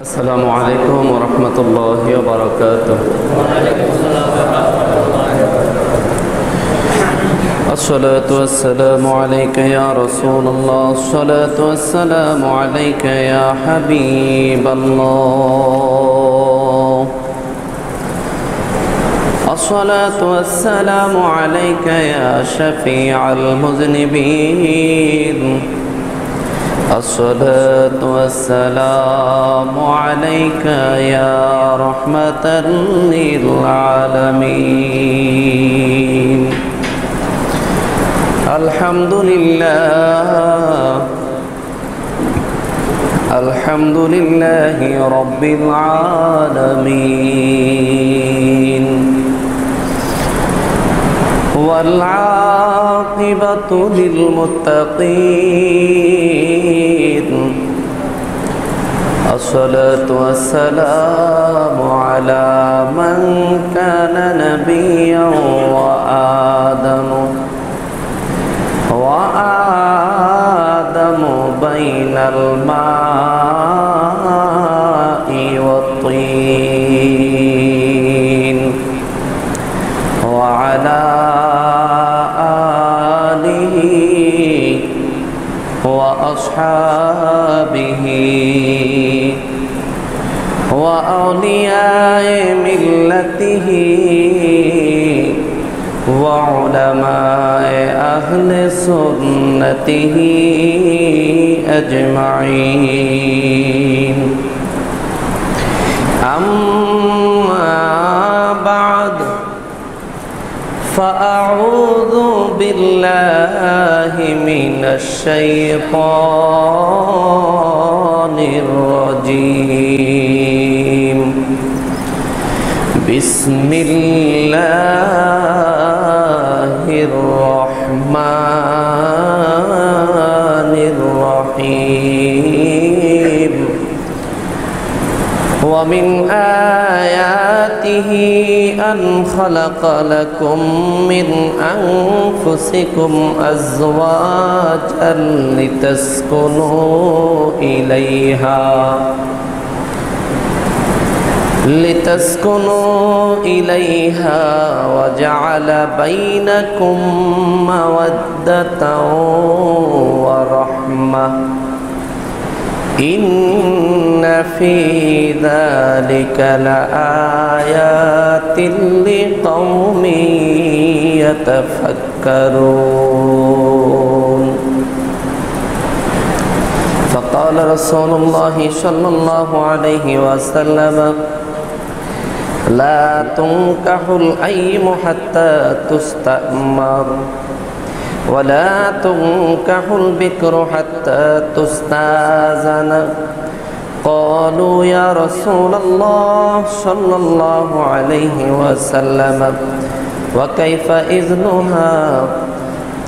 السلام عليكم ورحمة الله وبركاته. الصلاة والسلام عليك يا رسول الله. الصلاة والسلام عليك يا حبيب الله. الصلاة والسلام عليك يا شفيع المذنبين. الصلاة والسلام عليك يا رحمة للعالمين. الحمد لله الحمد لله رب العالمين. والعاقبة للمتقين. الصلاة والسلام على من كان نبيا وآدم. وآدم بين الماء علماء اہل سنتی اجمعین۔ اما بعد فاعوذ باللہ من الشیطان الرجیم۔ بسم اللہ۔ الرحمن الرحيم. ومن آياته أن خلق لكم من أنفسكم أزواجا لتسكنوا إليها. لتسكنوا إليها وجعل بينكم مودة ورحمة. إن في ذلك لآيات لقوم يتفكرون. فقال رسول الله صلى الله عليه وسلم لا تنكح الأيم حتى تستأمر. ولا تنكح البكر حتى تستأذن. قالوا يا رسول الله صلى الله عليه وسلم وكيف إذنها؟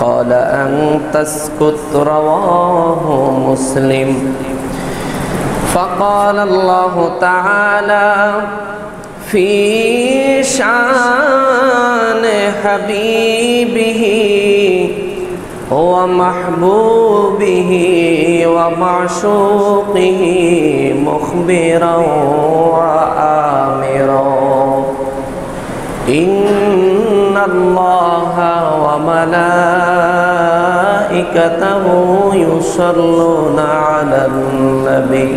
قال أن تسكت رواه مسلم. فقال الله تعالى في شان حبيبه ومحبوبه ومعشوقه مخبرا وآمرا. إن الله وملائكته يصلون على النبي.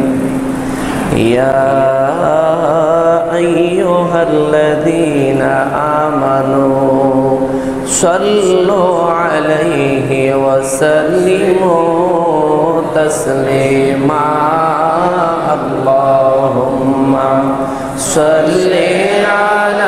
يا أيها الذين آمنوا صلوا عليه وسلموا تسليما. اللهم صل على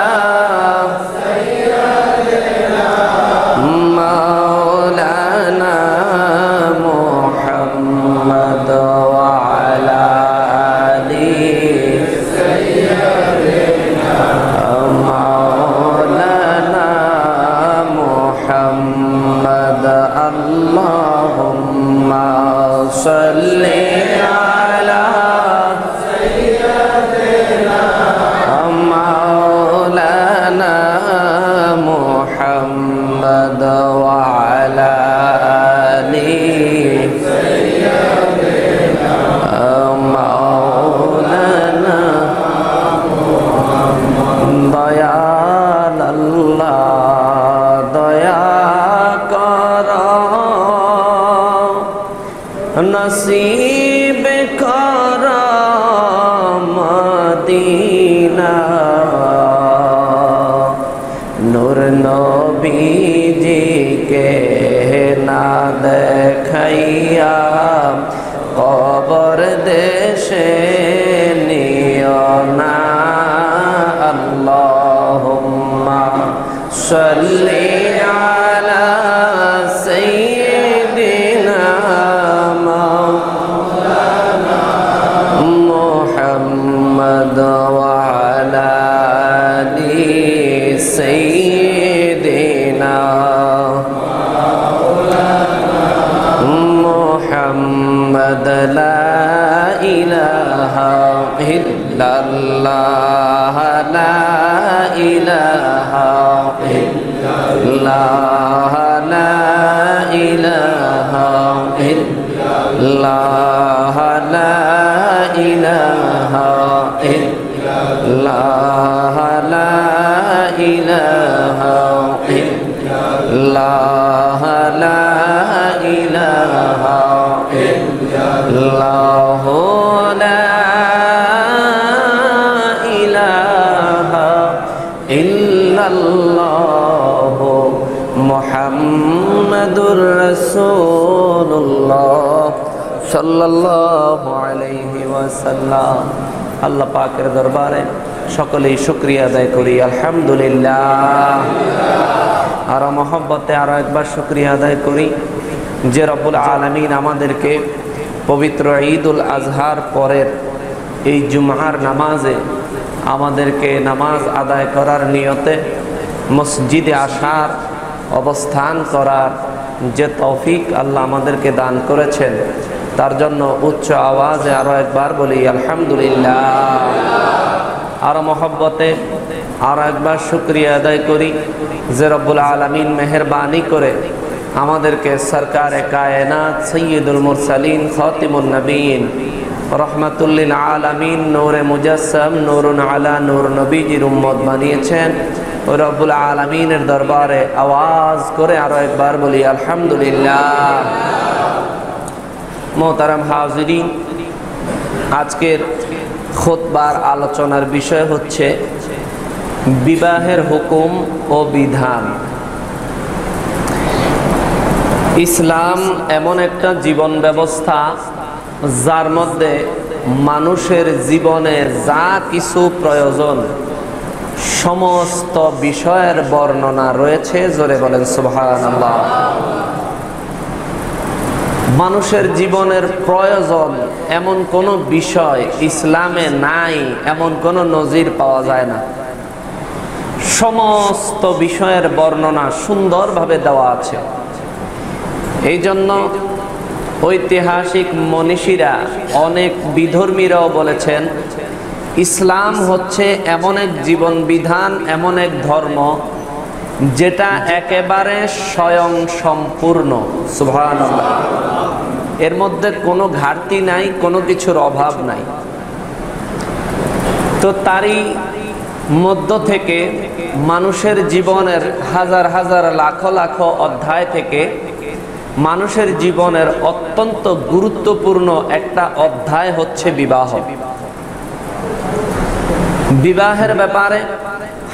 রসুল্লাহ আল্লাহ পাকের দরবারে সকলেই শুক্রিয়া আদায় করি, আলহামদুলিল্লাহ। আর মহব্বতে আরও একবার শুক্রিয়া আদায় করি যে রবুল আলমিন আমাদেরকে পবিত্র ঈদুল আজহার পরের এই জুমহার নামাজে আমাদেরকে নামাজ আদায় করার নিয়তে মসজিদে আসার, অবস্থান করার যে তৌফিক আল্লাহ আমাদেরকে দান করেছেন, তার জন্য উচ্চ আওয়াজে আরও একবার বলি, আলহামদুলিল্লাহ। আরও মহব্বতে আরও একবার শুক্রিয়া আদায় করি যে রব্বুল আলমিন মেহরবানি করে আমাদেরকে সরকার কায়নাত সৈয়দুল মুরসালিন খতিমুল নবীন, রহমাতুল্লিল আলমিন, নূরে মুজাসম নুরুন আলা, নূর নবীজির উম্মত বানিয়েছেন। রব্বুল আলমিনের দরবারে আওয়াজ করে আরও একবার বলি, আলহামদুলিল্লাহ। মোহতারাম হাজিরিন, আজকের খোদবার আলোচনার বিষয় হচ্ছে বিবাহের হুকুম ও বিধান। ইসলাম এমন একটা জীবন ব্যবস্থা যার মধ্যে মানুষের জীবনে যা কিছু প্রয়োজন সমস্ত বিষয়ের বর্ণনা রয়েছে। জোরে বলেন সুবহান মানুষের জীবনের প্রয়োজন এমন কোনো বিষয় ইসলামে নাই, এমন কোনো নজির পাওয়া যায় না। সমস্ত বিষয়ের বর্ণনা সুন্দরভাবে দেওয়া আছে। এই জন্য ঐতিহাসিক মনীষীরা অনেক বিধর্মীরাও বলেছেন ইসলাম হচ্ছে এমন এক জীবন বিধান এমন এক ধর্ম যেটা একেবারে স্বয়ং সম্পূর্ণ। এর মধ্যে কোনো ঘাটতি নাই, কোনো কিছুর অভাব নাই। তো তারই মধ্য থেকে মানুষের জীবনের হাজার হাজার লাখ লাখ অধ্যায় থেকে মানুষের জীবনের অত্যন্ত গুরুত্বপূর্ণ একটা অধ্যায় হচ্ছে বিবাহ। বিবাহের ব্যাপারে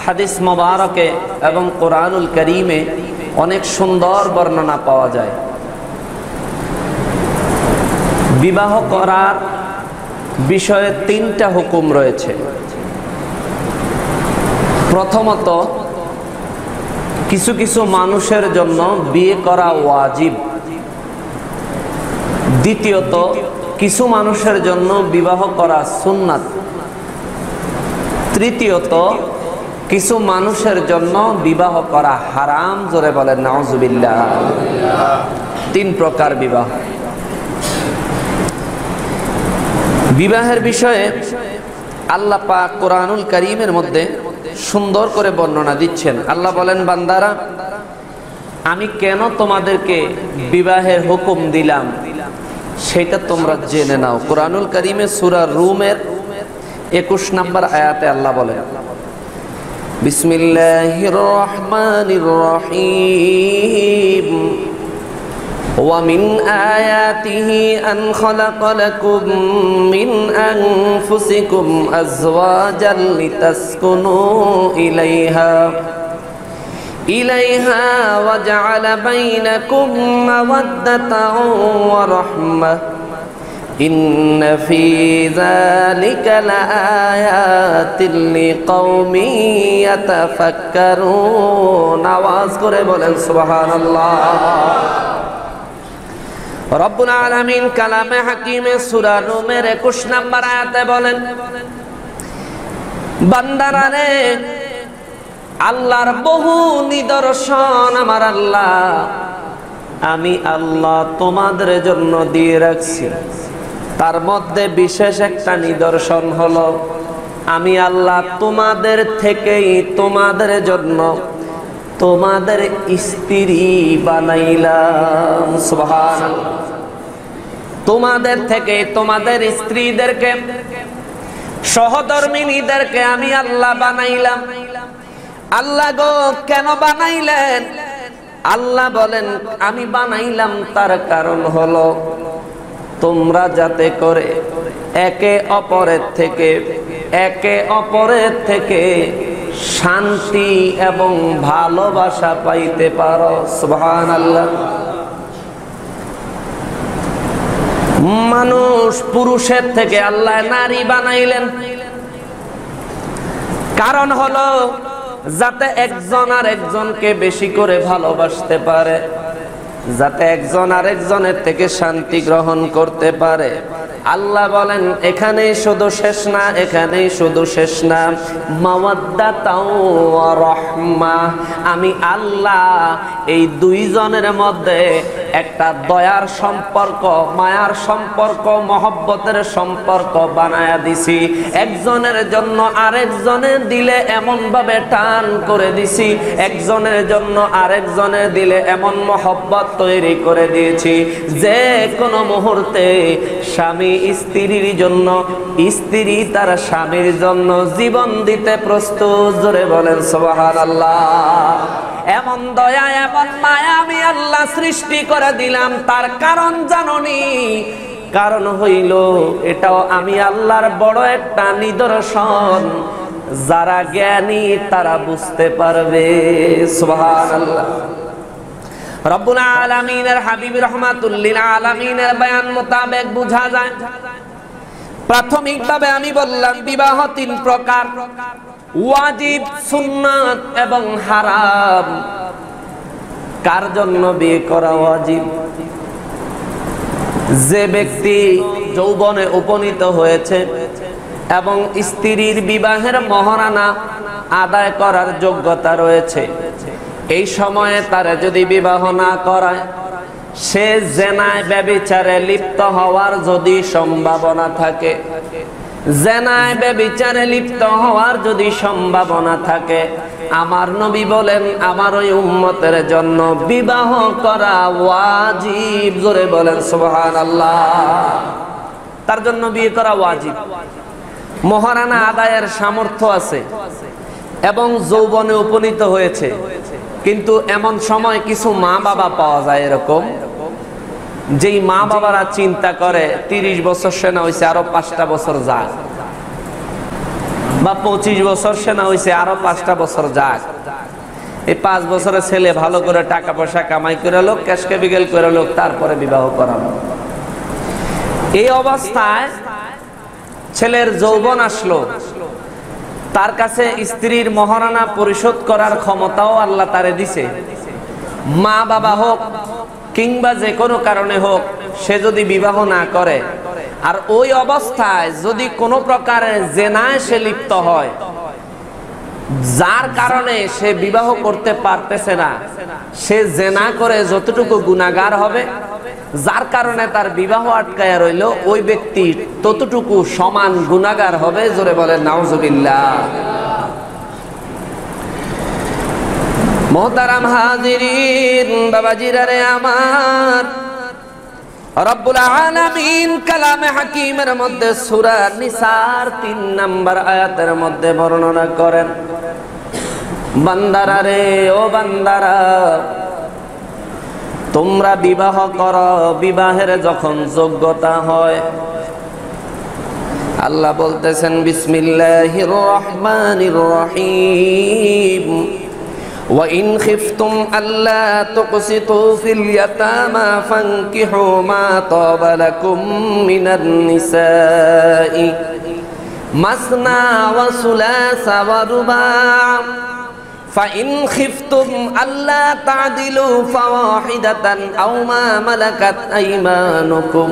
হাদিস মোবারকে এবং কোরআনুল করিমে অনেক সুন্দর বর্ণনা পাওয়া যায়। বিবাহ করার বিষয়ে তিনটা হুকুম রয়েছে। প্রথমত, কিছু কিছু মানুষের জন্য বিয়ে করা ওয়াজিব। দ্বিতীয়ত, কিছু মানুষের জন্য বিবাহ করা সুন্নাত। তৃতীয়ত, কিছু মানুষের জন্য বিবাহ করা হারাম, জোরে বলেন নওয়াজুবিল্লাহ তিন প্রকার বিবাহ। বিবাহের বিষয়ে আল্লাহ পাক কোরআনুল করিমের মধ্যে সুন্দর করে বর্ণনা দিচ্ছেন। আল্লাহ বলেন, বান্দারা, আমি কেন তোমাদেরকে বিবাহের হুকুম দিলাম? সেটা তোমরা জেনে নাও। কোরআনুল করিমে সুরা রুমের একুশ নম্বর আয়াতে আল্লাহ বলেন বিসমিল্লাহির রহমানির রহিম ومن آياته أن خلق لكم من أنفسكم أزواجا لتسكنوا إليها إليها وجعل بينكم مودة ورحمة إن في ذلك لآيات لقوم يتفكرون আওয়াজ করে বলেন সুবহানাল্লাহ রব্বুল আলামিন কালামে হাকিমে সূরা নূমের 21 নম্বর আয়াতে বলেন বান্দারা রে আল্লাহর বহু নিদর্শন আমার আল্লাহ আমি আল্লাহ তোমাদের জন্য দিয়ে রাখছি তার মধ্যে বিশেষ একটা নিদর্শন হলো, আমি আল্লাহ তোমাদের থেকেই তোমাদের জন্য তোমাদের স্ত্রী বানাইলাম। তোমাদের থেকে তোমাদের স্ত্রীদেরকে, সহধর্মিনীদেরকে আমি আল্লাহ বানাইলাম। আল্লাহ গো, কেন বানাইলেন? আল্লাহ বলেন, আমি বানাইলাম তার কারণ হলো তোমরা যাতে করে একে অপরের থেকে, একে অপরের থেকে শান্তি এবং ভালোবাসা পাইতে পারো। সুবহান আল্লাহ মানুষ পুরুষের থেকে আল্লাহ নারী বানাইলেন। কারণ হলো, যাতে একজন আর একজনকে বেশি করে ভালোবাসতে পারে। যাতে একজন আরেকজনের থেকে শান্তি গ্রহণ করতে পারে। আল্লাহ বলেন, এখানেই শুধু শেষ না, এখানেই শুধু শেষ না। রহমা। আমি আল্লাহ, এই দুইজনের মধ্যে একটা দয়ার সম্পর্ক, মায়ার সম্পর্ক, মহব্বতের সম্পর্ক বানায়া দিছি। একজনের জন্য আরেকজনের দিলে এমনভাবে টান করে দিছি। একজনের জন্য আরেকজনের দিলে এমন মহব্বত তৈরি করে দিয়েছি। যে কোনো মুহূর্তে স্বামী স্ত্রীর জন্য, স্ত্রী তার স্বামীর জন্য জীবন দিতে প্রস্তুত। জোরে বলেন সোহান আল্লাহ এমন দয়া, এমন মায়া আমি আল্লাহ সৃষ্টি করে দিলাম। তার কারণ জাননি। কারণ হইল, এটাও আমি আল্লাহর বড় একটা নিদর্শন। যারা জ্ঞানী তারা বুঝতে পারবে সোহান আল্লাহ রব্বুল আলামিনের হাবিব রহমাতুল্লিল আলামিনের বয়ান মোতাবেক যায়। প্রাথমিকভাবে আমি বললাম, বিবাহ তিন প্রকার, ওয়াজিব, সুন্নাত এবং হারাম। কার জন্য বিয়ে করা ওয়াজিব? যে ব্যক্তি যৌবনে উপনীত হয়েছে এবং স্ত্রীর বিবাহের মহারানা আদায় করার যোগ্যতা রয়েছে এই সময়ে তারা যদি বিবাহ না করায়, সে জেনায় ব্যবিচারে লিপ্ত হওয়ার যদি সম্ভাবনা থাকে, জেনায় ব্যবিচারে লিপ্ত হওয়ার যদি সম্ভাবনা থাকে, আমার নবী বলেন, আমার ওই উম্মতের জন্য বিবাহ করা ওয়াজিব। জোরে বলেন সুবহান আল্লাহ তার জন্য বিয়ে করা ওয়াজিব। মহারানা আদায়ের সামর্থ্য আছে এবং যৌবনে উপনীত হয়েছে। কিন্তু এমন সময় কিছু মা বাবা পাওয়া যায় এরকম। যেই মা বাবারা চিন্তা করে, তিরিশ বছর সেনা হয়েছে আরও পাঁচটা বছর যাক। বা পঁচিশ বছর সেনা হয়েছে আরও পাঁচটা বছর যাক। এই পাঁচ বছরের ছেলে ভালো করে টাকা পয়সা কামাই করে লোক, ক্যাশ ক্যাপিটাল করে লোক, তারপরে বিবাহ করানো। এই অবস্থায় ছেলের যৌবন আসলো। তার কাছে স্ত্রীর মহারানা পরিশোধ করার ক্ষমতাও আল্লাহ তারে দিছে। মা বাবা হোক কিংবা যে কোনো কারণে হোক, সে যদি বিবাহ না করে, আর ওই অবস্থায় যদি কোনো প্রকারের জেনায় সে লিপ্ত হয়, যার কারণে সে বিবাহ করতে পারতেছে না, সে জেনা করে যতটুকু গুণাগার হবে যার কারণে তার বিবাহ আটকায়া রইল, ওই ব্যক্তি ততটুকু সমান গুণাগার হবে, জোরে বলে নাউজুবিল্লাহ। মোহতারাম হাজিরিন, বাবাজিরা রে আমার। মধ্যে সূরা নিসার 3 নাম্বার মধ্যে বর্ণনা করেন, বান্দারা রে, ও বান্দারা তোমরা বিবাহ কর বিবাহের যখন যোগ্যতা হয় আল্লাহ বলতেছেন বিসমিল্লাহির রহমানির রহিম وإن خفتم ألا تقسطوا في اليتامى فانكحوا ما طاب لكم من النساء مثنى وثلاث ورباع আল্লাহ তাদিলু ফাওয়াহিদাতান মালাকাত আইমানুকুম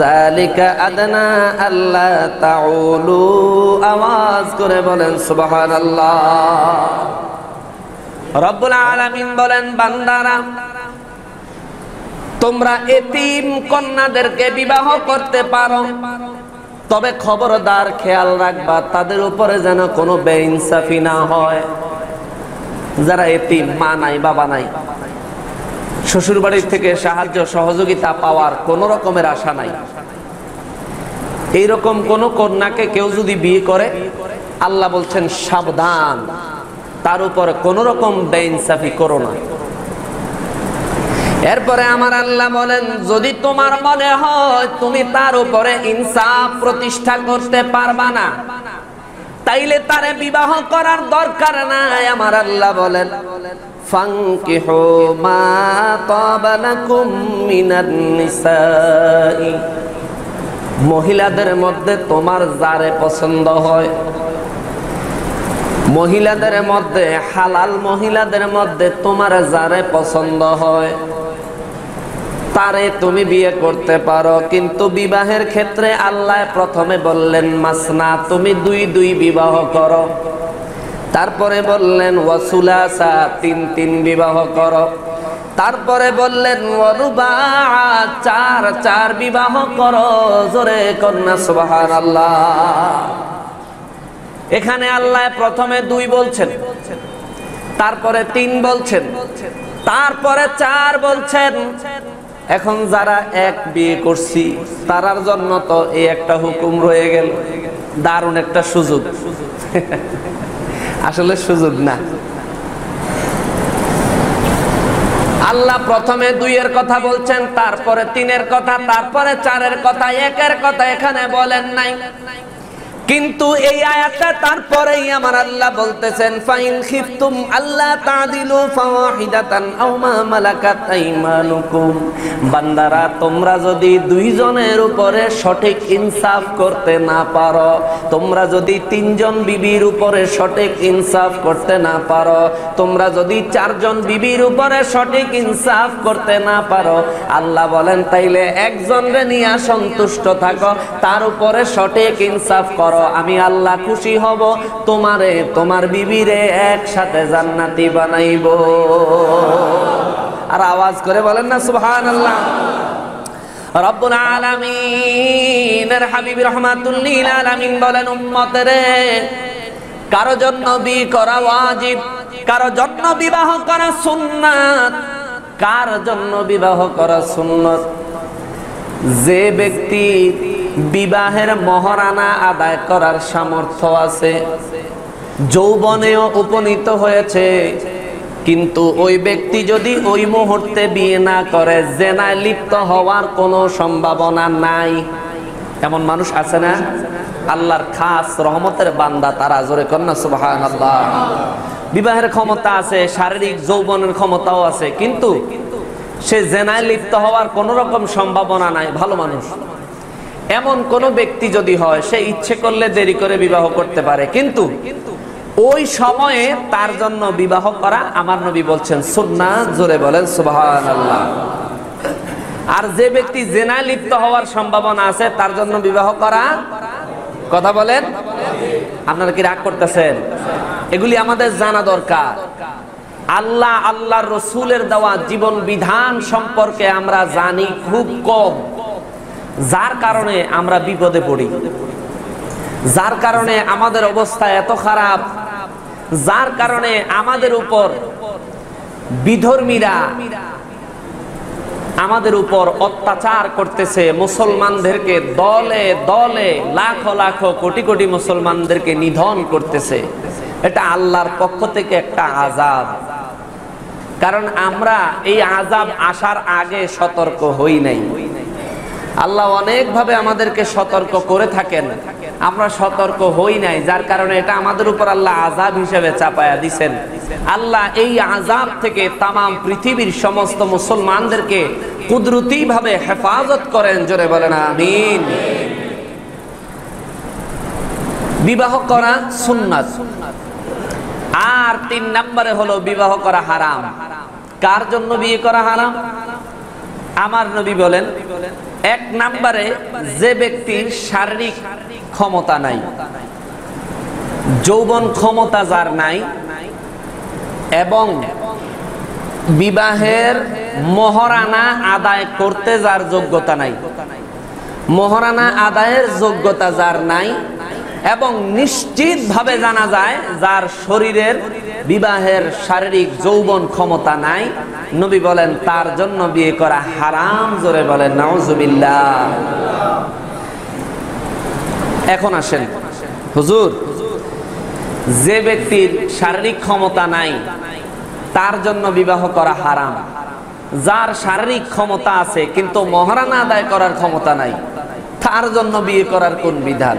জালিকা আদনা আল্লাহ আওয়াজ করে বলেন সুবহানাল্লাহ। রব্বুল আলামিন বলেন, বান্দারা, তোমরা এতিম কন্যাদেরকে বিবাহ করতে পারো, তবে খবরদার খেয়াল রাখবা, তাদের উপরে যেন কোনো বেইনসাফি না হয়। যারা এতিম, মা নাই, বাবা নাই শ্বশুর বাড়ির থেকে সাহায্য, সহযোগিতা পাওয়ার কোন রকমের আশা নাই। এইরকম কোন কন্যাকে কেউ যদি বিয়ে করে, আল্লাহ বলছেন, সাবধান, তার উপর কোন রকম বেইনসাফি করো না। এরপরে আমার আল্লাহ বলেন, যদি তোমার মনে হয়, তুমি তার উপরে ইনসাফ প্রতিষ্ঠা করতে পারবা না। তাইলে তারে বিবাহ করার দরকার নাই, আমার আল্লাহ বলেন। ফাঙ্কিহু মা তাবা লাকুম মিনান নিসাই। মহিলাদের মধ্যে তোমার যারে পছন্দ হয়, মহিলাদের মধ্যে, হালাল মহিলাদের মধ্যে তোমার যারে পছন্দ হয় তারে তুমি বিয়ে করতে পারো। কিন্তু বিবাহের ক্ষেত্রে আল্লাহ প্রথমে বললেন, মাসনা, তুমি দুই দুই বিবাহ করো। তারপরে বললেন, ওয়াসুলাসা, তিন তিন বিবাহ করো। তারপরে বললেন ওয়ারুবা চার চার বিবাহ করো। জোরে কন্যা সুবাহান আল্লাহ এখানে আল্লাহ প্রথমে দুই বলছেন, তারপরে তিন বলছেন, তারপরে চার বলছেন এখন যারা এক বিয়ে করছি, তারার জন্য তো এই একটা হুকুম রয়ে গেল। দারুণ একটা সুযোগ। আসলে সুযোগ না। আল্লাহ প্রথমে দুইয়ের কথা বলছেন, তারপরে তিনের কথা, তারপরে চারের কথা, একের কথা এখানে বলেন নাই। কিন্তু এই আয়াতটা তারপরেই আমার আল্লাহ বলতেছেন, ফাইন খিফতুম আল্লাহ তাদিলু ফাওয়াহিদাতান আও মা মালাকাত আইমানুকুম। বান্দারা, তোমরা যদি দুইজনের উপরে সঠিক ইনসাফ করতে না পারো, তোমরা যদি তিনজন বিবির উপরে সঠিক ইনসাফ করতে না পারো, তোমরা যদি চারজন বিবির উপরে সঠিক ইনসাফ করতে না পারো, আল্লাহ বলেন, তাইলে একজনরে নিয়ে সন্তুষ্ট থাকো, তার উপরে সঠিক ইনসাফ করো। আমি আল্লাহ খুশি হব, তোমারে, তোমার বিবিরে একসাথে জান্নাতি বানাইব। আর আওয়াজ করে বলেন না সুবহান আল্লাহ রব্বুল আলামিনের হাবিব রহমাতুল্লিল আলামিন বলেন উম্মতের কারও জন্য বি করা ওয়াজিব, কারও জন্য বিবাহ করা সুন্নাত, কার জন্য বিবাহ করা সুন্নত? যে ব্যক্তি বিবাহের মহারানা আদায় করার সামর্থ্য আছে। যৌবনেও উপনীত হয়েছে। কিন্তু ওই ব্যক্তি যদি ওই মুহূর্তে বিয়ে না করে, জেনায় লিপ্ত হওয়ার কোনো সম্ভাবনা নাই। এমন মানুষ আছে না? আল্লাহর খাস রহমতের বান্দা, তারা জোরে কন্যা আল্লাহ বিবাহের ক্ষমতা আছে, শারীরিক যৌবনের ক্ষমতাও আছে, কিন্তু সে জেনায় লিপ্ত হওয়ার কোন রকম সম্ভাবনা নাই। ভালো মানুষ। এমন কোন ব্যক্তি যদি হয়, সে ইচ্ছে করলে দেরি করে বিবাহ করতে পারে। কিন্তু ওই সময়ে তার জন্য বিবাহ করা আমার নবী বলছেন সুন্না জোরে বলেন আল্লাহ আর যে ব্যক্তি জেনায় লিপ্ত হওয়ার সম্ভাবনা আছে, তার জন্য বিবাহ করা, কথা বলেন, আপনারা কি রাগ করতেছেন? এগুলি আমাদের জানা দরকার। আল্লাহ আল্লাহ রসুলের দেওয়া জীবন বিধান সম্পর্কে আমরা জানি খুব কম। যার কারণে আমরা বিপদে পড়ি। যার কারণে আমাদের অবস্থা এত খারাপ। যার কারণে আমাদের উপর বিধর্মীরা আমাদের উপর অত্যাচার করতেছে। মুসলমানদেরকে দলে দলে, লাখ লাখ, কোটি কোটি মুসলমানদেরকে নিধন করতেছে। এটা আল্লাহর পক্ষ থেকে একটা আজাব কারণ আমরা এই আজাব আসার আগে সতর্ক হই নাই। আল্লাহ অনেকভাবে আমাদেরকে সতর্ক করে থাকেন। আমরা সতর্ক হই নাই, যার কারণে এটা আমাদের উপর আল্লাহ আজাব হিসেবে চাপায়া দিছেন। আল্লাহ এই আজাব থেকে তামাম পৃথিবীর সমস্ত মুসলমানদেরকে কুদরতি ভাবে হেফাজত করেন, জোরে বলেন, আমিন। বিবাহ করা সুন্নাত। আর তিন নম্বরে হলো বিবাহ করা হারাম। কার জন্য বিয়ে করা হারাম? আমার নবী বলেন এক নাম্বারে যে ব্যক্তির শারীরিক ক্ষমতা নাই, যৌবন ক্ষমতা যার নাই, এবং বিবাহের মহারানা আদায় করতে যার যোগ্যতা নাই। মহারানা আদায়ের যোগ্যতা যার নাই এবং নিশ্চিতভাবে জানা যায়, যার শরীরের বিবাহের শারীরিক যৌবন ক্ষমতা নাই, নবী বলেন, তার জন্য বিয়ে করা হারাম, জোরে বলেন, নাউজুবিল্লাহ। এখন আসেন। হুজুর, যে ব্যক্তির শারীরিক ক্ষমতা নাই, তার জন্য বিবাহ করা হারাম। যার শারীরিক ক্ষমতা আছে, কিন্তু মহারানা আদায় করার ক্ষমতা নাই, তার জন্য বিয়ে করার কোন বিধান?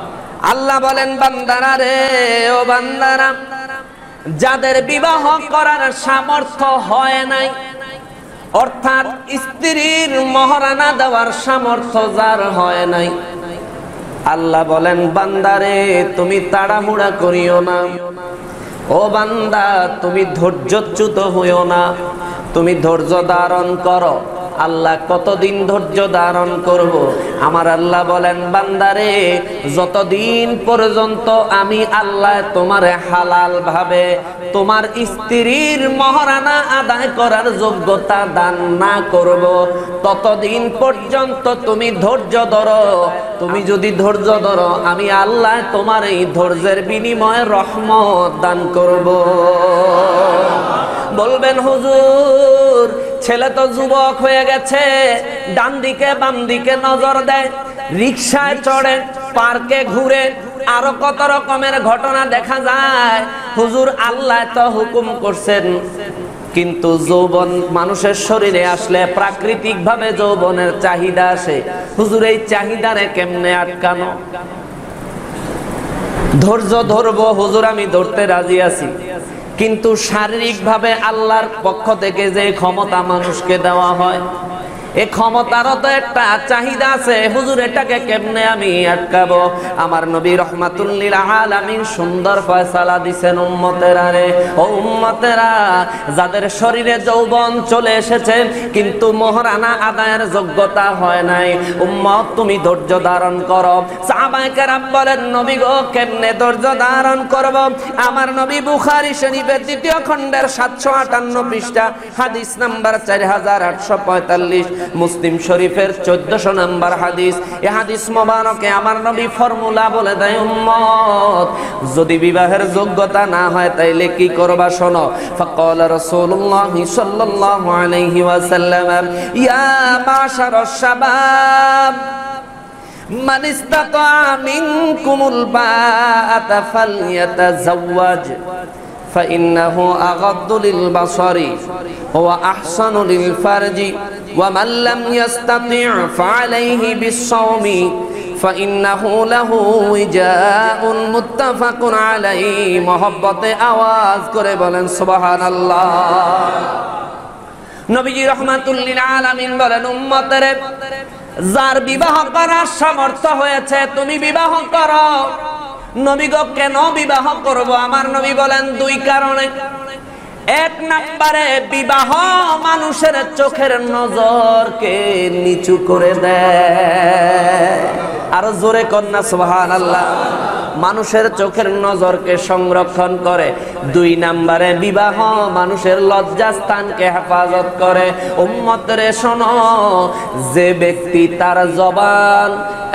আল্লাহ বলেন, বান্দারা রে, ও বান্দারা, যাদের বিবাহ করার সামর্থ্য হয় নাই, অর্থাৎ স্ত্রীর মহারানা দেওয়ার সামর্থ্য যার হয় নাই, আল্লাহ বলেন বান্দারে তুমি তাড়াহুড়া করিও না। ও বান্দা, তুমি ধৈর্যচ্যুত হইও না। তুমি ধৈর্য ধারণ করো। আল্লাহ কতদিন ধৈর্য ধারণ করব? আমার আল্লাহ বলেন, বান্দারে, যতদিন পর্যন্ত আমি আল্লাহ তোমার হালাল ভাবে তোমার স্ত্রীর মহারানা আদায় করার যোগ্যতা দান না করব। ততদিন পর্যন্ত তুমি ধৈর্য ধরো। তুমি যদি ধৈর্য ধরো, আমি আল্লাহ তোমার এই ধৈর্যের বিনিময়ে রহমত দান করব। বলবেন, হুজুর, ছেলে তো যুবক হয়ে গেছে। ডান দিকে বাম দিকে নজর দেয়। রিক্সায় চড়ে, পার্কে ঘুরে আরও কত রকমের ঘটনা দেখা যায়। হুজুর আল্লাহ তো হুকুম করছেন, কিন্তু যৌবন মানুষের শরীরে আসলে প্রাকৃতিক ভাবে যৌবনের চাহিদা আসে। হুজুর, এই চাহিদারে কেমনে আটকানো? ধৈর্য ধরবো, হুজুর, আমি ধরতে রাজি আছি। কিন্তু শারীরিকভাবে আল্লাহর পক্ষ থেকে যে ক্ষমতা মানুষকে দেওয়া হয় এই ক্ষমতারও তো একটা চাহিদা আছে। হুজুর, এটাকে কেমনে আমি আটকাবো? আমার নবী রহমাতুল্লিল আলামিন সুন্দর ফয়সালা দিছেন উম্মতেরা রে। ও উম্মতেরা, যাদের শরীরে যৌবন চলে এসেছে, কিন্তু মহারানা আদায়ের যোগ্যতা হয় নাই। উম্মত, তুমি ধৈর্য ধারণ করো। সাহাবায়ে কেরাম বলেন, নবী গো, কেমনে ধৈর্য ধারণ করব? আমার নবী বুখারী শরীফের দ্বিতীয় খণ্ডের 758 পৃষ্ঠা, হাদিস নাম্বার 4845 মুসলিম শরীফের চোদ্দশো নাম্বার হাদিস এ হাদিস মোবারকে আমার নবী ফর্মুলা বলে দেয় উম্মত যদি বিবাহের যোগ্যতা না হয় তাইলে কি করবা শোনো فقال رسول الله صلى الله عليه وسلم يا معشر الشباب من استطاع منكم الباءة فليتزوج فإنه أغض للبصر وأحسن للفرج ومن لم يستطع فعليه بالصوم فإنه له وجاء متفق عليه محبة আওয়াজ করে বলেন সুবহান আল্লাহ নবীজি রহমাতুল্লিল আলামিন বলেন উম্মতের যার বিবাহ করার সামর্থ্য হয়েছে তুমি বিবাহ করো নবী গো, কেন বিবাহ করব? আমার নবী বলেন দুই কারণে। এক নম্বরে, বিবাহ মানুষের চোখের নজরকে নিচু করে দেয়। আরও জোরে কন্যা সোহান আল্লাহ মানুষের চোখের নজরকে সংরক্ষণ করে। দুই নাম্বারে, বিবাহ মানুষের লজ্জাস্থানকে হেফাজত করে। উম্মতরে শোনো, যে ব্যক্তি তার জবান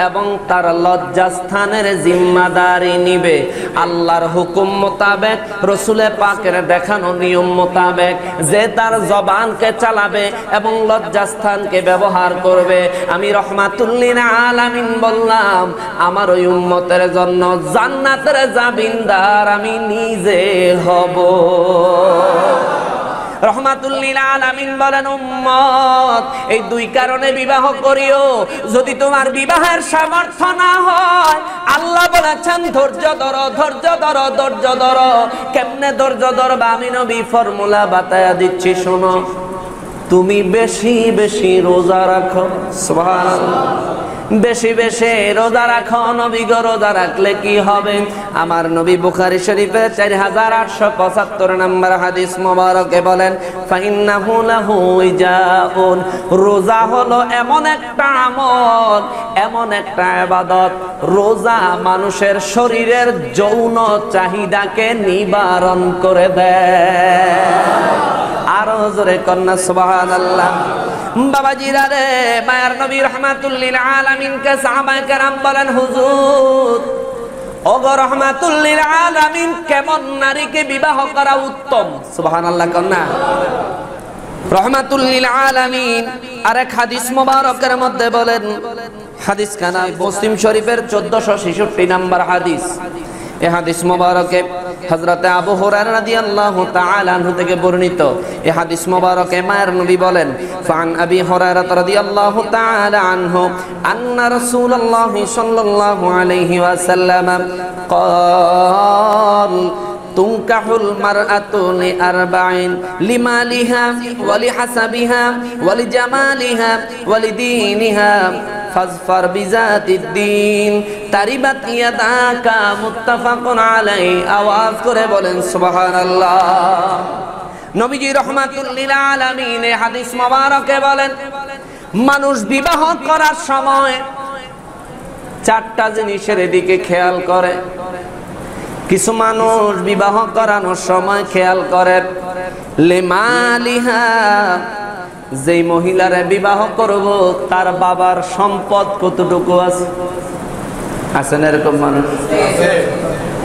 এবং তার লজ্জাস্থানের জিম্মাদারি নিবে। আল্লাহর হুকুম মোতাবেক, রসুলে পাকের দেখানো নিয়ম মোতাবেক যে তার জবানকে চালাবে এবং লজ্জাস্থানকে ব্যবহার করবে। আমি রহমাতুল্লিন আলামিন বললাম, আমার ওই উম্মতের জন্য জান্নাতের জাবিনদার আমি নিজে হব। রহমাতুল্লিল আলামিন বলেন এই দুই কারণে বিবাহ করিও। যদি তোমার বিবাহের সামর্থ্য না হয়, আল্লাহ বলেছেন, ধৈর্য ধরো ধৈর্য ধরো ধৈর্য ধরো। কেমনে ধৈর্য ধরবা? আমি নবী ফর্মুলা বাতায়া দিচ্ছি, শোনো। তুমি বেশি বেশি রোজা রাখো। সুবহানাল্লাহ। বেশি বেশি রোজা রাখো নবী গো রোজা রাখলে কি হবে? আমার নবী বুখারী শরীফে চার হাজার আটশো পঁচাত্তর নম্বর হাদিস মোবারকে বলেন রোজা হলো এমন একটা আমল, এমন একটা ইবাদত রোজা মানুষের শরীরের যৌন চাহিদাকে নিবারণ করে দেয়। আরও জোরে কন্যা সুবাহান আল্লাহ বাবাজিরা রে, মায়ার নবী রহমাতুল্লিল আলামিনকে সাহাবায়ে কেরাম বলেন, হুজুর আলামিন কেমন নারীকে বিবাহ করা উত্তম? কন্যা আরেক হাদিস মধ্যে বলেন হাদিস কানা মুসলিম শরীফের 1466 নাম্বার হাদিস। এ হাদিস মোবারকে হযরতে আবু হুরায়রা রাদিয়াল্লাহু তাআলা আনহু থেকে বর্ণিত এ হাদিস মোবারকে মায়ের নবী বলেন ফান আবি হুরায়রা রাদিয়াল্লাহু তাআলা আনহু আন্না রাসূলুল্লাহ সাল্লাল্লাহু আলাইহি ওয়াসাল্লাম قال تنكح المرأة لأربعين لمالها ولحسبها ولجمالها ولدينها ফাজফার বিজাতিদ্দিন তারিবাত ইয়াদাকা মুত্তাফাকুন আলাই আওয়াজ করে বলেন, সুবহানাল্লাহ। নবীজি রহমাতুল লিল আলামিন এই হাদিস মোবারকে বলেন, মানুষ বিবাহ করার সময় চারটা জিনিসের দিকে খেয়াল করে। কিছু মানুষ বিবাহ করানোর সময় খেয়াল করেন লেমালিহা যেই মহিলারে বিবাহ করব তার বাবার সম্পদ কতটুকু আছে? আছেন এরকম মানুষ?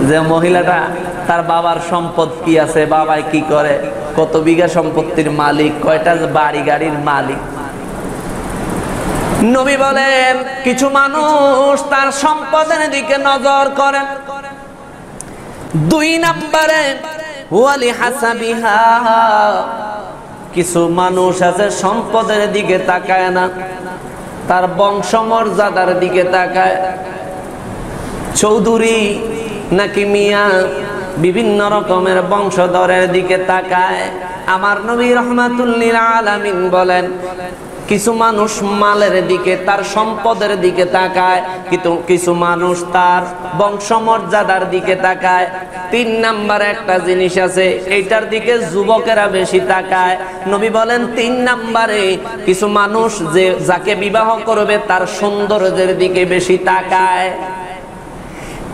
যে মহিলাটা তার বাবার সম্পদ কি আছে বাবাই কি করে? কত বিঘা সম্পত্তির মালিক কয়টা বাড়ি গাড়ির মালিক? নবী বলেন কিছু মানুষ তার সম্পদের দিকে নজর করেন। দুই নম্বরে ওয়ালি হাসাবিহা কিছু মানুষ আছে, সম্পদের দিকে তাকায় না। তার বংশমর্যাদার দিকে তাকায়। চৌধুরী নাকি মিয়া বিভিন্ন রকমের বংশধরের দিকে তাকায়। আমার নবী রহমাতুল্লিল আলামিন বলেন কিছু মানুষ মালের দিকে, তার সম্পদের দিকে তাকায়, কিন্তু কিছু মানুষ তার বংশমর্যাদার দিকে তাকায়। তিন নাম্বার একটা জিনিস আছে, এইটার দিকে যুবকেরা বেশি তাকায়। নবী বলেন, তিন নাম্বারে কিছু মানুষ যে যাকে বিবাহ করবে, তার সৌন্দর্যের দিকে বেশি তাকায়।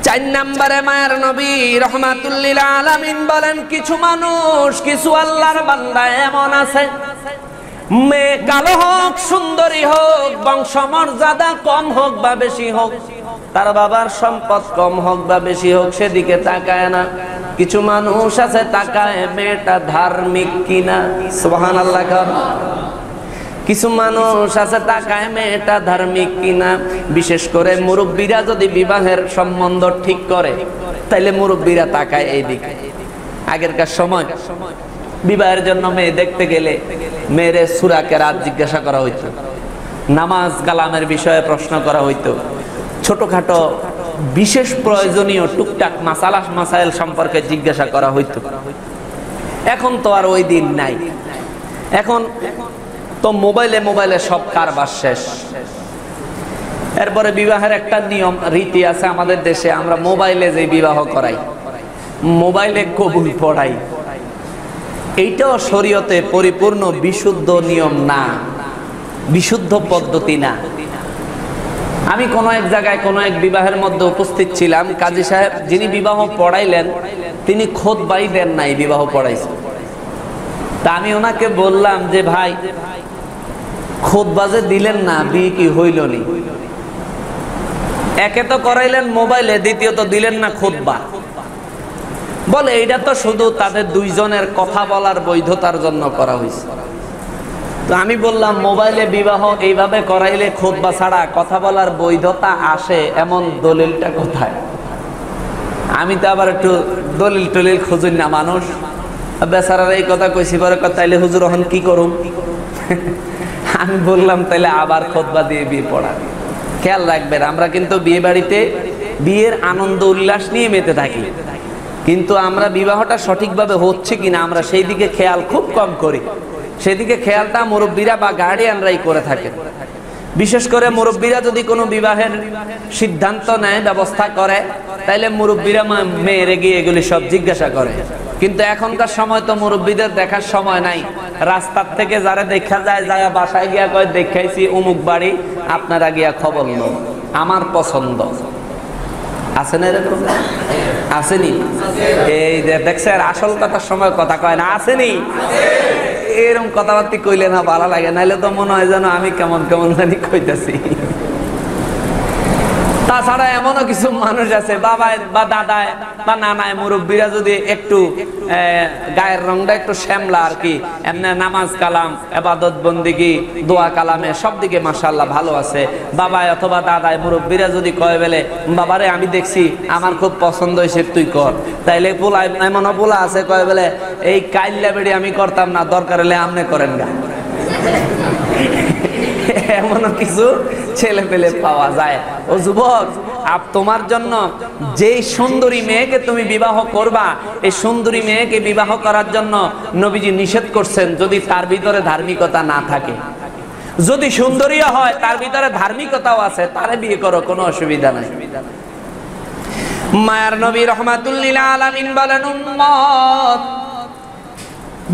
চার নাম্বারে মায়ের নবী রহমাতুল্লিল আলামিন বলেন, কিছু মানুষ, কিছু আল্লাহর বান্দা এমন আছে মেয়ে কালো হোক, সুন্দরী হোক, বংশমর্যাদা কম হোক বা বেশি হোক, তার বাবার সম্পদ কম হোক বা বেশি হোক, সেদিকে তাকায় না। কিছু মানুষ আছে তাকায়, মেয়েটা ধার্মিক কিনা? সোহান আল্লাহ কিছু মানুষ আছে তাকায়, মেয়েটা ধার্মিক কিনা? বিশেষ করে মুরব্বীরা যদি বিবাহের সম্বন্ধ ঠিক করে, তাইলে মুরব্বীরা তাকায় এই দিকে আগেরকার সময় বিবাহের জন্য মেয়ে দেখতে গেলে মেয়েরে সুরাকে রাত জিজ্ঞাসা করা হইতো। নামাজ কালামের বিষয়ে প্রশ্ন করা হইতো। ছোটখাটো, বিশেষ প্রয়োজনীয় টুকটাক মাসালাস মাসাইল সম্পর্কে জিজ্ঞাসা করা হইতো। এখন তো আর ওই দিন নাই। এখন তো মোবাইলে মোবাইলে সব কারবার শেষ। এরপরে বিবাহের একটা নিয়ম, রীতি আছে আমাদের দেশে, আমরা মোবাইলে যে বিবাহ করাই, মোবাইলে কবুল পড়াই। এইটাও শরীয়তে পরিপূর্ণ বিশুদ্ধ নিয়ম না। বিশুদ্ধ পদ্ধতি না। আমি কোনো এক জায়গায় কোনো এক বিবাহের মধ্যে উপস্থিত ছিলাম। কাজী সাহেব যিনি বিবাহ পড়াইলেন, তিনি খোদ বাই দেন নাই বিবাহ পড়াইছেন তা আমি ওনাকে বললাম যে, ভাই, খোদ বাজে দিলেন না, বিয়ে কি হইল নি? একে তো করাইলেন মোবাইলে, দ্বিতীয়ত দিলেন না খোদবা। বলে এটা তো শুধু তাদের দুইজনের কথা বলার বৈধতার জন্য করা হয়েছে। তো আমি বললাম, মোবাইলে বিবাহ এইভাবে করাইলে খোদবা ছাড়া কথা বলার বৈধতা আসে, এমন দলিলটা কোথায়? আমি তো আবার একটু দলিল টলিল খুঁজুন না, মানুষ। বেচারার এই কথা কইছি, পরে তাইলে হুজুর এখন কি করুম? আমি বললাম, তাইলে আবার খোদবা দিয়ে বিয়ে পড়া খেয়াল রাখবেন, আমরা কিন্তু বিয়ে বাড়িতে বিয়ের আনন্দ উল্লাস নিয়ে মেতে থাকি। কিন্তু আমরা বিবাহটা সঠিকভাবে হচ্ছে কিনা আমরা সেই দিকে খেয়াল খুব কম করি। সেদিকে খেয়ালটা মুরব্বীরা বা গার্ডিয়ানরাই করে থাকেন। বিশেষ করে মুরব্বীরা যদি কোনো বিবাহের সিদ্ধান্ত নেয়, ব্যবস্থা করে, তাইলে মুরব্বীরা মেয়েরে গিয়ে এগুলি সব জিজ্ঞাসা করে। কিন্তু এখনকার সময় তো মুরব্বীদের দেখার সময় নাই। রাস্তার থেকে যারা দেখা যায় যারা বাসায় গিয়া কয়, দেখাইছি অমুক বাড়ি, আপনারা গিয়া খবর লো আমার পছন্দ। আছে না এরকম? আসেনি? এই যে দেখছেন, আসল কথার সময় কথা কয় না, আসেনি? এরকম কথাবার্তা কইলে না ভালো লাগে নাহলে তো মনে হয় যেন আমি কেমন কেমন জানি কইতাছি। তাছাড়া এমনও কিছু মানুষ আছে বাবায় বা দাদায় বা নানায় মুরব্বীরা যদি একটু গায়ের রংটা একটু শ্যামলা আর কি, এমনি নামাজ কালাম, এবাদত বন্দিগি, দোয়া কালামে, সব দিকে মাসাল্লাহ ভালো আছে। বাবায় অথবা দাদায় মুরব্বীরা যদি কয় বেলে, বাবারে আমি দেখছি আমার খুব পছন্দ হয়েছে, তুই কর। তাইলে পোলা এমনও পোলা আছে, কয় বেলে, এই কাইল্লা বেড়ি আমি করতাম না, দরকার হলে আমনে করেন গা। এমনও কিছু ছেলে পেলে পাওয়া যায়। ও যুবক, আপ তোমার জন্য যেই সুন্দরী মেয়েকে তুমি বিবাহ করবা, এই সুন্দরী মেয়েকে বিবাহ করার জন্য নবীজি নিষেধ করছেন যদি তার ভিতরে ধার্মিকতা না থাকে। যদি সুন্দরীও হয়, তার ভিতরে ধার্মিকতাও আছে, তারে বিয়ে করো, কোনো অসুবিধা নাই। মায়ার নবী রহমাতুল্লিল আলামিন বলেন, উম্মত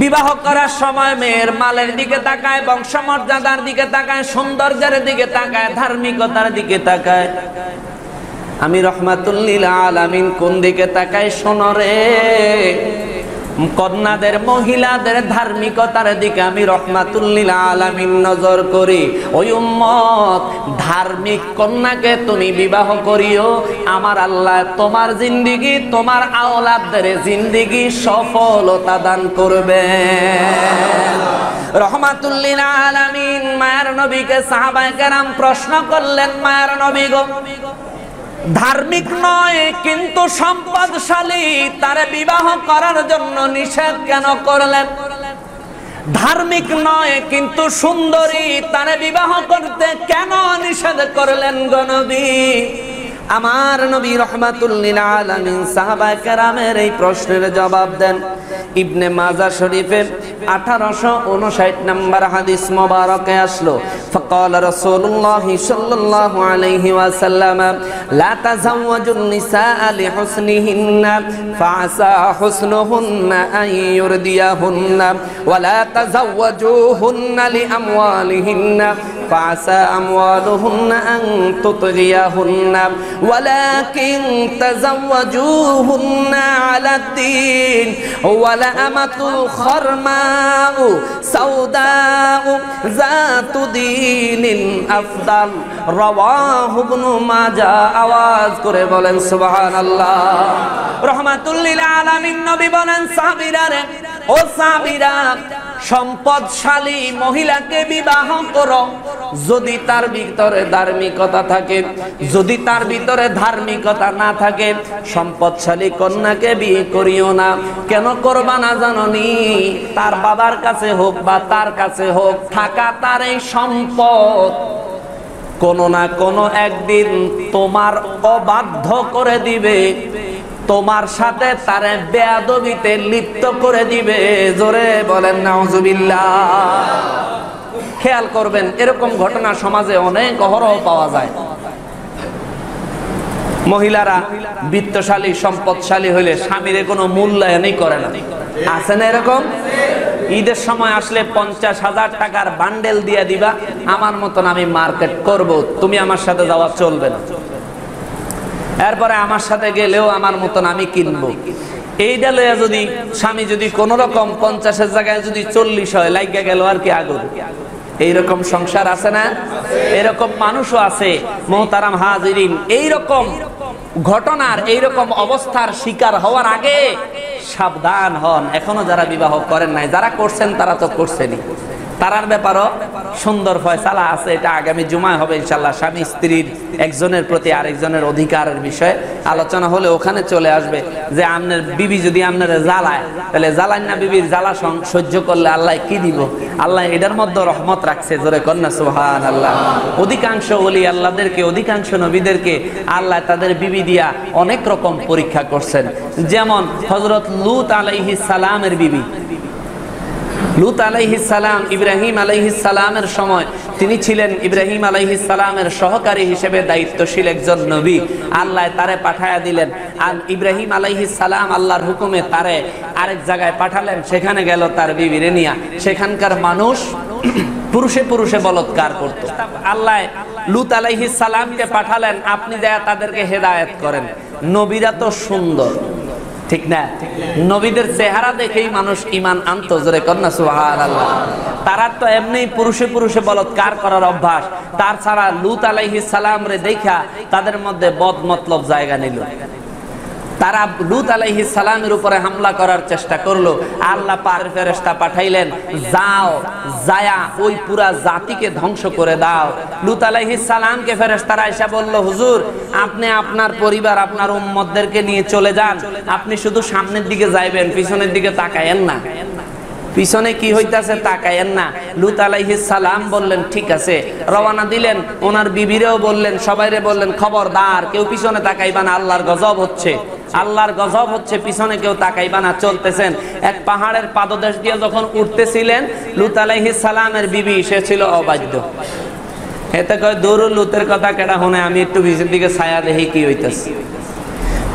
বিবাহ করার সময় মেয়ের মালের দিকে তাকায় বংশ মর্যাদার দিকে তাকায়, সৌন্দর্যের দিকে তাকায়, ধার্মিকতার দিকে তাকায়। আমি রহমাতুল্লিল আলামিন কোন দিকে তাকায় শোনরে কন্যাদের, মহিলাদের ধার্মিকতার দিকে আমি রহমাতুল্লিল আলামিন নজর করি। ওই উম্মত, ধার্মিক কন্যাকে তুমি বিবাহ করিও। আমার আল্লাহ তোমার জিন্দিগি, তোমার আওলাদের জিন্দিগি সফলতা দান করবে। রহমাতুল্লিল আলামিন, মায়ের নবীকে সাহাবায়ে কেরাম প্রশ্ন করলেন, মায়ের নবী গো। ধার্মিক নয়, কিন্তু সম্পদশালী। তার বিবাহ করার জন্য নিষেধ কেন করলেন? ধার্মিক নয়, কিন্তু সুন্দরী। তার বিবাহ করতে কেন নিষেধ করলেন গণবী আমার নবী রহমাতুল্লিল আলামিন সাহাবায়ে কেরামের এই প্রশ্নের জবাব দেন ইবনে মাজা শরীফে 1859 নম্বর হাদিস মোবারকে আসলো فقال رسول الله صلى الله عليه وسلم لا تزوجوا النساء لحسنهن فعسى حسنهن أن يرديهن ولا تزوجوهن لأموالهن فعسى أموالهن أن تطغيهن ولكن تزوجوهن على الدين ولأمة الخرماء سوداء ذات دين أفضل رواه ابن ماجه আওয়াজ করে বলেন সুবহানাল্লাহ রহমাতুল্লিল আলামিন নবী বলেন সাহাবীরা রে ও সাহাবীরা সম্পদশালী মহিলাকে বিবাহ করো। যদি তার ভিতরে ধার্মিকতা থাকে, যদি তার ভিতরে ধার্মিকতা না থাকে, সম্পদশালী কন্যাকে বিয়ে করিও না। কেন করবা না জাননি? তার বাবার কাছে হোক বা তার কাছে হোক, থাকা তার এই সম্পদ। কোনো না কোনো একদিন তোমার অবাধ্য করে দিবে। তোমার সাথে তারে বেয়াদবিতে লিপ্ত করে দিবে। জোরে বলেন, নাউজুবিল্লাহ। খেয়াল করবেন, এরকম ঘটনা সমাজে অনেক অহরহ পাওয়া যায়। মহিলারা বিত্তশালী, সম্পদশালী হলে স্বামীরে কোনো মূল্যায়নই করে না। আছে না এরকম? ঈদের সময় আসলে পঞ্চাশ হাজার টাকার বান্ডেল দিয়ে দিবা, আমার মতন আমি মার্কেট করব, তুমি আমার সাথে যাওয়া চলবে না। এরপরে আমার সাথে গেলেও আমার মতন আমি কিনবো। এইটা লইয়া যদি স্বামী যদি কোন রকম পঞ্চাশের জায়গায় যদি চল্লিশ হয়, লাইগা গেল আর কি আগুন? এইরকম সংসার আছে না? এরকম মানুষও আছে, মোহতারাম হাজিরিন। এইরকম ঘটনার, এইরকম অবস্থার শিকার হওয়ার আগে সাবধান হন। এখনও যারা বিবাহ করেন নাই, যারা করছেন তারা তো করছেনই। তারার ব্যাপারও সুন্দর ফয়সালা আছে, এটা আগামী জুমায় হবে ইনশাল্লাহ স্বামী, স্ত্রীর, একজনের প্রতি আরেকজনের অধিকারের বিষয়ে আলোচনা হলে ওখানে চলে আসবে যে আপনার বিবি যদি আপনার জ্বালায়, তাহলে জ্বালান না বিবির জ্বালা সহ্য করলে আল্লাহ কি দিব? আল্লাহ এটার মধ্যে রহমত রাখছে, জোরে কন্যা সুহান আল্লাহ অধিকাংশ ওলি আল্লাহদেরকে, অধিকাংশ নবীদেরকে আল্লাহ তাদের বিবি দিয়া অনেক রকম পরীক্ষা করছেন। যেমন হজরত লুত আলাইহিস সালামের বিবি। লুত সালাম, ইব্রাহিম সালামের সময় তিনি ছিলেন ইব্রাহিম সালামের সহকারী হিসেবে দায়িত্বশীল একজন নবী। আল্লাহ তারে পাঠায়া দিলেন। আর ইব্রাহিম সালাম আল্লাহর হুকুমে তারে আরেক জায়গায় পাঠালেন। সেখানে গেল তার বিবিরে নিয়া। সেখানকার মানুষ পুরুষে পুরুষে বলৎকার করত। আল্লাহ লুত সালামকে পাঠালেন। আপনি যা তাদেরকে হেদায়েত করেন। নবীরা তো সুন্দর। ঠিক না? নবীদের চেহারা দেখেই মানুষ ইমান আনতো, জোরে কন্যা আল্লাহ তারা তো এমনি পুরুষে পুরুষে বলৎকার করার অভ্যাস। তার ছাড়া লুত আলাইহি সালাম রে দেখা তাদের মধ্যে বদ মতলব জায়গা নিল। তারা লুত আলাইহিস সালামের উপরে হামলা করার চেষ্টা করল। আল্লাহ পার ফেরেশতা পাঠাইলেন, যাও, যায়া ওই পুরা জাতিকে ধ্বংস করে দাও। লুত আলাইহিস সালামকে ফেরেশতারা এসে বলল, হুজুর, আপনি আপনার পরিবার, আপনার উম্মতদেরকে নিয়ে চলে যান। আপনি শুধু সামনের দিকে যাইবেন, পিছনের দিকে তাকায়েন না। পিছনে কি হইতাছে তাকায়েন না। লুত আলাইহিস সালাম বললেন, ঠিক আছে। রওনা দিলেন, ওনার বিবিরেও বললেন, সবাইরে বললেন, খবরদার, কেউ পিছনে তাকাইবা না, আল্লাহর গজব হচ্ছে। আল্লাহর গজব হচ্ছে, পিছনে কেউ তাকাইবা না, চলতেছেন। এক পাহাড়ের পাদদেশ দিয়ে যখন উঠতেছিলেন, লুত আলাইহিস সালামের বিবি, সে ছিল অবাধ্য। এতে কয় দৌড় লুতের কথা কেটা শুনে? আমি একটু পিছের দিকে ছায়া দেখি কি হইতেছে।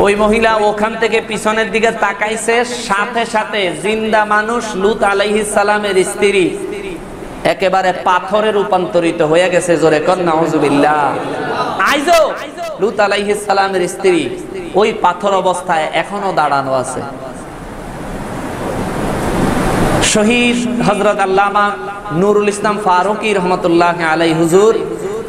ওই মহিলা ওখান থেকে পিছনের দিকে তাকাইছে, সাথে সাথে জিন্দা মানুষ লুত আলাইহিস সালামের স্ত্রী একেবারে পাথরে রূপান্তরিত হয়ে গেছে, জোরে কর, নাউজুবিল্লাহ। আইজো! লুত আলাইহিস সালামের স্ত্রী ওই পাথর অবস্থায় এখনও দাঁড়ানো আছে। শহীদ হজরত আল্লামা নুরুল ইসলাম ফারুকি রহমতুল্লাহ আলাই হুজুর,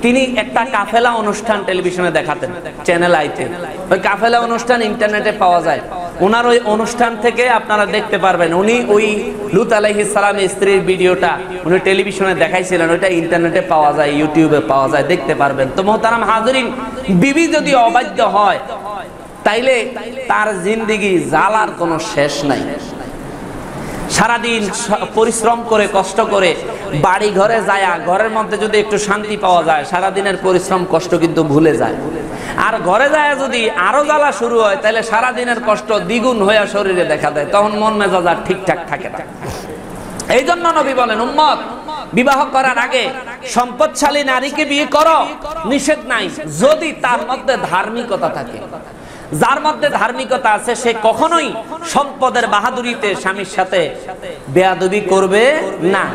তিনি একটা কাফেলা অনুষ্ঠান টেলিভিশনে দেখাতেন চ্যানেল আইতে ওই কাফেলা অনুষ্ঠান ইন্টারনেটে পাওয়া যায়। ওনার ওই অনুষ্ঠান থেকে আপনারা দেখতে পারবেন, উনি ওই লুত আলাইহিস সালামের স্ত্রীর ভিডিওটা উনি টেলিভিশনে দেখাইছিলেন, ওইটা ইন্টারনেটে পাওয়া যায়, ইউটিউবে পাওয়া যায়, দেখতে পারবেন। তো মোহতারাম হাজরিন, বিবি যদি অবাধ্য হয় তাইলে তার জিন্দিগি জ্বালার কোনো শেষ নাই। সারাদিন পরিশ্রম করে, কষ্ট করে বাড়ি ঘরে যায় ঘরের মধ্যে যদি একটু শান্তি পাওয়া যায়, সারাদিনের পরিশ্রম, কষ্ট কিন্তু ভুলে যায়। আর ঘরে যায় যদি আরও জ্বালা শুরু হয় তাহলে সারাদিনের কষ্ট দ্বিগুণ হয়ে শরীরে দেখা দেয়, তখন মন মেজাজ আর ঠিকঠাক থাকে না। এই জন্য নবী বলেন, উম্মত, বিবাহ করার আগে সম্পদশালী নারীকে বিয়ে করো, নিষেধ নাই। যদি তার মধ্যে ধার্মিকতা থাকে যার মধ্যে ধার্মিকতা আছে, সে কখনোই সম্পদের বাহাদুরিতে স্বামীর সাথে বেয়াদবি করবে না।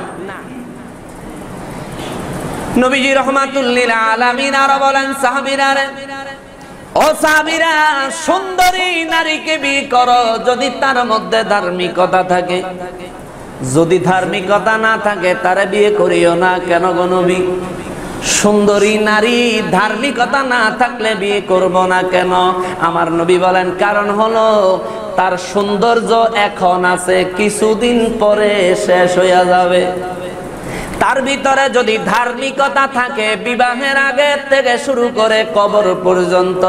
নবীজি রহমাতুল্লিল আলামিন আরও বলেন সাহাবীরা ও সাহাবীরা, সুন্দরী নারীকে বিয়ে করো যদি তার মধ্যে ধার্মিকতা থাকে। যদি ধার্মিকতা না থাকে, তারে বিয়ে করিও না কেন গো নবী? সুন্দরী নারী, ধার্মিকতা না থাকলে বিয়ে করব না কেন? আমার নবী বলেন, কারণ হলো তার সৌন্দর্য এখন আছে, কিছুদিন পরে শেষ হইয়া যাবে। তার ভিতরে যদি ধার্মিকতা থাকে, বিবাহের আগে থেকে শুরু করে কবর পর্যন্ত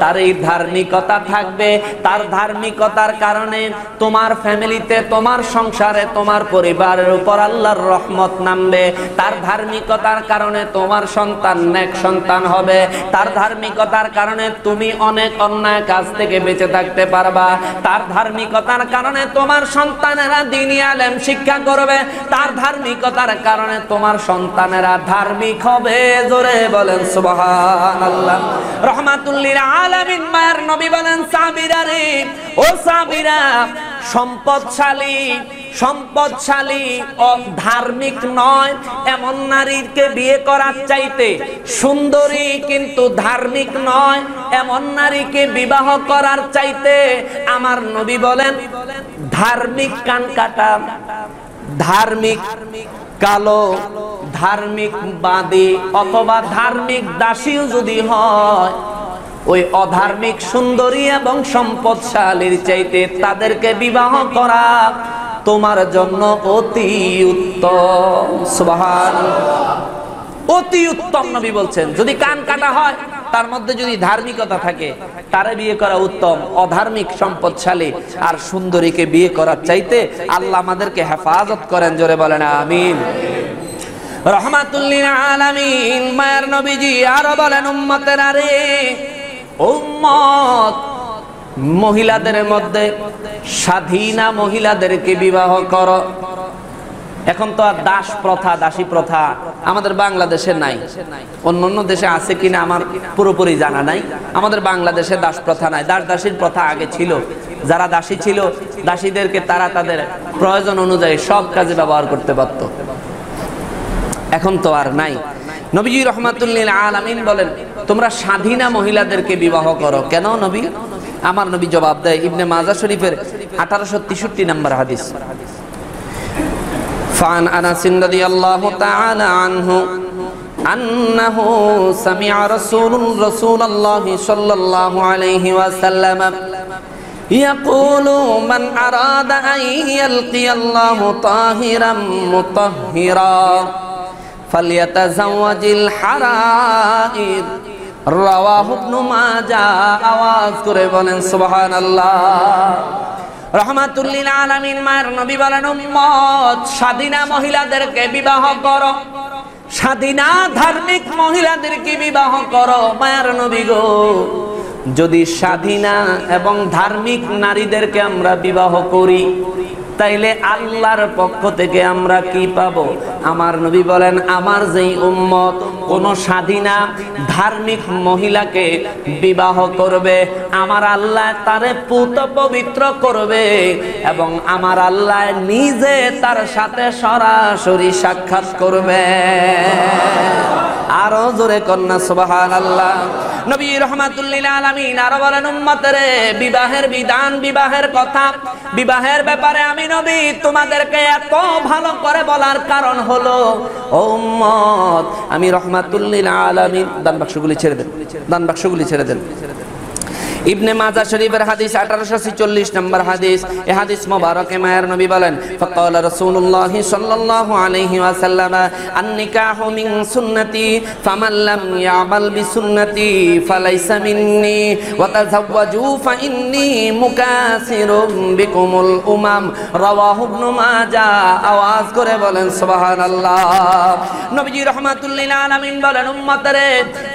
তার এই ধার্মিকতা থাকবে। তার ধার্মিকতার কারণে তোমার ফ্যামিলিতে, তোমার সংসারে, তোমার পরিবারের উপর আল্লাহর রহমত নামবে। তার ধার্মিকতার কারণে তোমার সন্তান নেক সন্তান হবে। তার ধার্মিকতার কারণে তুমি অনেক অন্যায় কাজ থেকে বেঁচে থাকতে পারবা। তার ধার্মিকতার কারণে তোমার সন্তানেরা দিনী আলেম শিক্ষা করবে। তার ধার্মিকতার কারণে তোমার সন্তানেরা ধার্মিক হবে। জোরে বলেন, সুবহানাল্লাহ। রহমাতুল্লিল আলামিন, মায়ের নবী বলেন সাবিরা রে, ও সাবিরা সম্পদশালী সম্পদশালী ও ধার্মিক নয়। এমন নারীকে বিয়ে করার চাইতে সুন্দরী কিন্তু ধার্মিক নয়। এমন নারীকে বিবাহ করার চাইতে আমার নবী বলেন, ধার্মিক কান কাটা, ধার্মিক কালো ধার্মিক বাদী অথবা ধার্মিক দাসীও যদি হয়, ওই অধার্মিক সুন্দরী এবং সম্পদশালীর চাইতে তাদেরকে বিবাহ করা তোমার জন্য অতি উত্তম। সুবহান অতি উত্তম নবী বলছেন। যদি কান কাটা হয়, তার মধ্যে যদি ধার্মিকতা থাকে, তারে বিয়ে করা উত্তম, অধার্মিক সম্পদশালী আর সুন্দরীকে বিয়ে করার চাইতে আল্লাহ আমাদেরকে হেফাজত করেন, জোরে বলেন, আমিন। রহমাতুল্লিল আলামিন, মায়ের নবীজি আরও বলেন, উম্মতের আরে, উম্মত, মহিলাদের মধ্যে স্বাধীনা মহিলাদেরকে বিবাহ করো। এখন তো আর দাস প্রথা, দাসী প্রথা আমাদের বাংলাদেশে নাই। অন্য অন্য দেশে আছে কিনা আমার পুরোপুরি জানা নাই। আমাদের বাংলাদেশে দাস প্রথা নাই, দাস দাসীর প্রথা আগে ছিল। যারা দাসী ছিল, দাসীদেরকে তারা তাদের প্রয়োজন অনুযায়ী সব কাজে ব্যবহার করতে পারত। এখন তো আর নাই। নবীজি রহমাতুল্লিল আলামিন বলেন, তোমরা স্বাধীনা মহিলাদেরকে বিবাহ করো। কেন নবী? আমার নবী জবাব দেয়, ইবনে মাজা শরীফের আঠারোশো তেষট্টি নম্বর হাদিস। فعن انس رضي الله تعالى عنه انه سمع رسول رسول الله صلى الله عليه وسلم يقول من اراد ان يلقي الله طاهرا مطهرا فليتزوج الحرائر رواه ابن ماجه আওয়াজ করে বলেন সুবহানাল্লাহ রহমাতুল্লিল আলামিন মায়ের নবী বলেন, উম্মত, স্বাধীনা মহিলাদেরকে বিবাহ করো। স্বাধীনা ধার্মিক মহিলাদেরকে বিবাহ করো, মায়ের নবী গো। যদি স্বাধীনা এবং ধার্মিক নারীদেরকে আমরা বিবাহ করি তাইলে আল্লাহর পক্ষ থেকে আমরা কি পাবো? আমার নবী বলেন, আমার যেই উম্মত কোন স্বাধীনা ধার্মিক মহিলাকে বিবাহ করবে, আমার আল্লাহ তারে পুত পবিত্র করবে এবং আমার আল্লাহ নিজে তার সাথে সরাসরি সাক্ষাৎ করবে। আরও জোরে কন্যা সুবাহান আল্লাহ নবী রহমাতুল্লিল আলামিন আরও বলেন, উম্মতের বিবাহের বিধান, বিবাহের কথা, বিবাহের ব্যাপারে আমি নবী, তোমাদেরকে এত ভালো করে বলার কারণ হলো উম্মত, আমি রহমাতুল্লিল আলামিন, দান বাক্সগুলি ছেড়ে দেন, দান বাক্সগুলি ছেড়ে দেন। ইবনে মাজা শরীফের হাদিস আঠারোশো ছেচল্লিশ নম্বর হাদিস। এ হাদিস মোবারক মায়ের নবী বলেন, ফকল রসুল্লাহ সাল্লাহ আলহি আসাল্লাম আন্নিকাহ মিন সুন্নতি ফামাল্লাম ইয়ামাল বি সুন্নতি ফালাইসা মিন্নি, ওয়া তাযাওয়াজু ফা ইন্নি মুকাসিরুম বিকুমুল উমাম রাওয়াহু ইবনে মাজা আওয়াজ করে বলেন, সুবহানাল্লাহ নবীজি রহমাতুল্লিল আলামিন বলেন উম্মতরে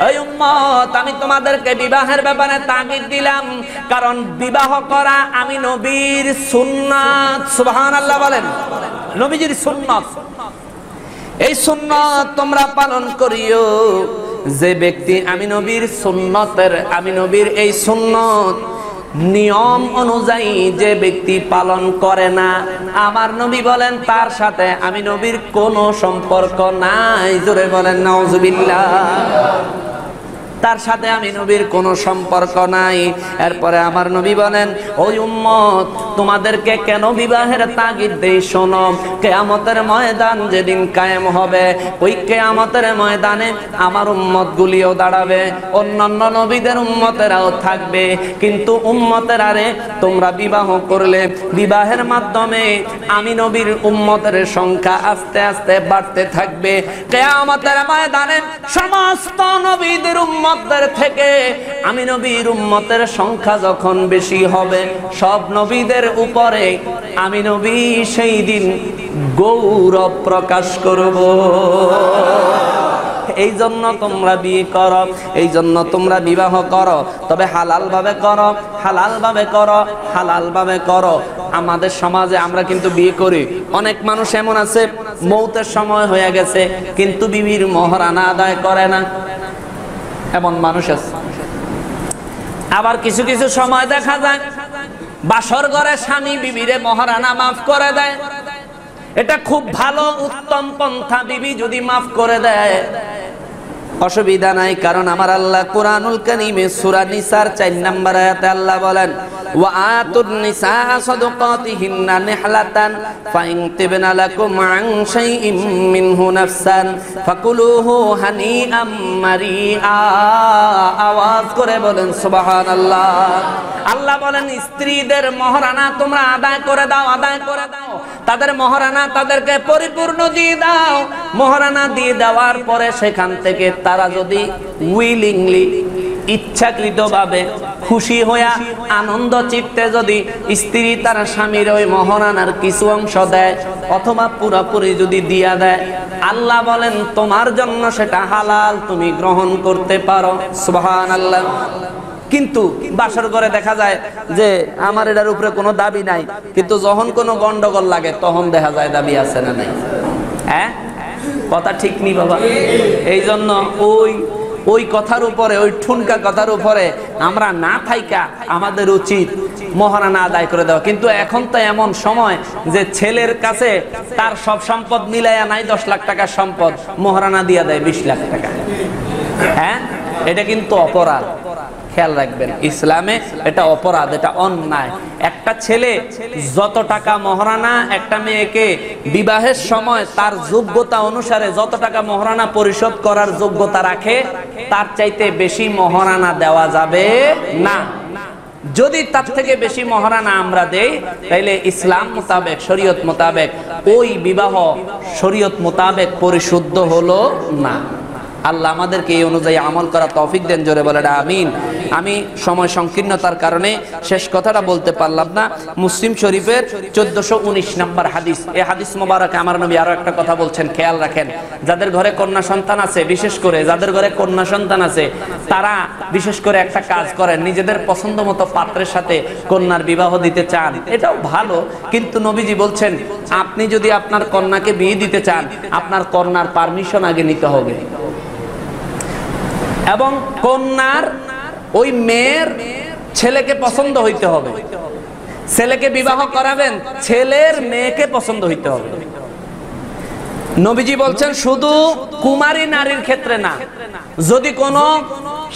এই উম্মত, আমি তোমাদেরকে বিবাহের ব্যাপারে তাগিদ দিই দিলাম, কারণ বিবাহ করা আমি নবীর সুন্নাত। সুবহানাল্লাহ বলেন। নবীজির সুন্নাত। এই সুন্নত তোমরা পালন করিও। যে ব্যক্তি আমি নবীর সুন্নতের, আমি নবীর এই সুন্নত নিয়ম অনুযায়ী যে ব্যক্তি পালন করে না, আমার নবী বলেন, তার সাথে আমি নবীর কোনো সম্পর্ক নাই। জোরে বলেন নওজুবিল্লাহ তার সাথে আমি নবীর কোনো সম্পর্ক নাই। এরপরে আমার নবী বলেন, ওই উম্মত, তোমাদেরকে কেন বিবাহের তাগিদ দেই শোনো? কেয়ামতের ময়দান যেদিন কায়েম হবে, ওই কেয়ামতের ময়দানে আমার উম্মত গুলিও দাঁড়াবে, অন্যান্য নবীদের উম্মতেরাও থাকবে। কিন্তু উম্মতের আরে তোমরা বিবাহ করলে, বিবাহের মাধ্যমে আমি নবীর উম্মতের সংখ্যা আস্তে আস্তে বাড়তে থাকবে। কেয়ামতের ময়দানে সমস্ত নবীদের উম্মত উম্মতদের থেকে আমি নবীর উম্মতের সংখ্যা যখন বেশি হবে, সব নবীদের উপরে আমি নবী সেই দিন গৌরব প্রকাশ করব। এই জন্য তোমরা বিয়ে করো এই জন্য তোমরা বিবাহ করো, তবে হালাল ভাবে করো হালাল ভাবে করো হালাল ভাবে করো। আমাদের সমাজে আমরা কিন্তু বিয়ে করি। অনেক মানুষ এমন আছে, মৌতের সময় হয়ে গেছে, কিন্তু বিবির মহারানা আদায় করে না। এমন মানুষ আছে। আবার কিছু কিছু সময় দেখা যায়, বাসর ঘরে স্বামী বিবিরে মহারানা মাফ করে দেয়। এটা খুব ভালো উত্তম পন্থা বিবি যদি মাফ করে দেয়। অসুবিধা নাই, কারণ আমার আল্লাহ কোরআনুল কারীমে সূরা নিসার 4 নম্বর আয়াতে আল্লাহ বলেন, ওয়া আতুন নিসা সাদাকাতিহিন্না নিহলাতান তিবনা লাকুম আন শাইইম মিনহু নাফসান, ফাকুলুহু হানিআম মারিআ। আওয়াজ করে বলেন, সুবহানাল্লাহ। আল্লাহ বলেন, স্ত্রীদের মহারানা তোমরা আদায় করে দাও, আদায় করে দাও। তাদের মহারানা তাদেরকে পরিপূর্ণ দিয়ে দাও। মহারানা দিয়ে দেওয়ার পরে সেখান থেকে তারা যদি উইলিংলি ইচ্ছাকৃতভাবে খুশি হইয়া আনন্দ চিত্তে যদি স্ত্রী তার স্বামীর ওই মহারানার কিছু অংশ দেয় অথবা পুরোপুরি যদি দিয়া দেয়, আল্লাহ বলেন, তোমার জন্য সেটা হালাল, তুমি গ্রহণ করতে পারো। সুবহান আল্লাহ কিন্তু বাসর ঘরে দেখা যায় যে আমার এটার উপরে কোনো দাবি নাই, কিন্তু যখন কোনো গন্ডগোল লাগে, তখন দেখা যায় দাবি আছে না নাই। হ্যাঁ? কথা ঠিক নি বাবা। এই জন্য ওই ওই কথার উপরে, ওই ঠুনকা কথার উপরে আমরা না থাইকা আমাদের উচিত মহারানা আদায় করে দেওয়া। কিন্তু এখন তো এমন সময় যে ছেলের কাছে তার সব সম্পদ মিলাইয়া নাই, দশ লাখ টাকার সম্পদ, মহারানা দিয়া দেয় বিশ লাখ টাকা। হ্যাঁ? এটা কিন্তু অপরাধ। খেয়াল রাখবেন, ইসলামে এটা অপরাধ, এটা অন্যায়। একটা ছেলে যত টাকা মহারানা, একটা মেয়েকে বিবাহের সময় তার যোগ্যতা অনুসারে যত টাকা মহারানা পরিশোধ করার যোগ্যতা রাখে, তার চাইতে বেশি মহারানা দেওয়া যাবে না। যদি তার থেকে বেশি মহারানা আমরা দেই, তাইলে ইসলাম মোতাবেক, শরীয়ত মোতাবেক ওই বিবাহ শরীয়ত মোতাবেক পরিশুদ্ধ হলো না। আল্লাহ আমাদেরকে এই অনুযায়ী আমল করা তৌফিক দেন, জোরে বলে আমিন। আমি সময় সংকীর্ণতার কারণে শেষ কথাটা বলতে পারলাম না। মুসলিম শরীফের চোদ্দশো উনিশ নম্বর হাদিস। এই হাদিস মোবারকে আমার নবী আরও একটা কথা বলছেন, খেয়াল রাখেন। যাদের ঘরে কন্যা সন্তান আছে, বিশেষ করে যাদের ঘরে কন্যা সন্তান আছে, তারা বিশেষ করে একটা কাজ করেন, নিজেদের পছন্দ মতো পাত্রের সাথে কন্যার বিবাহ দিতে চান। এটাও ভালো, কিন্তু নবীজি বলছেন, আপনি যদি আপনার কন্যাকে বিয়ে দিতে চান, আপনার কন্যার পারমিশন আগে নিতে হবে। এবং কন্যার ওই মেয়ের ছেলেকে পছন্দ হইতে হবে। ছেলেকে বিবাহ করাবেন, ছেলের মেয়েকে পছন্দ হইতে হবে। নবীজি বলছেন, শুধু কুমারী নারীর ক্ষেত্রে না, যদি কোনো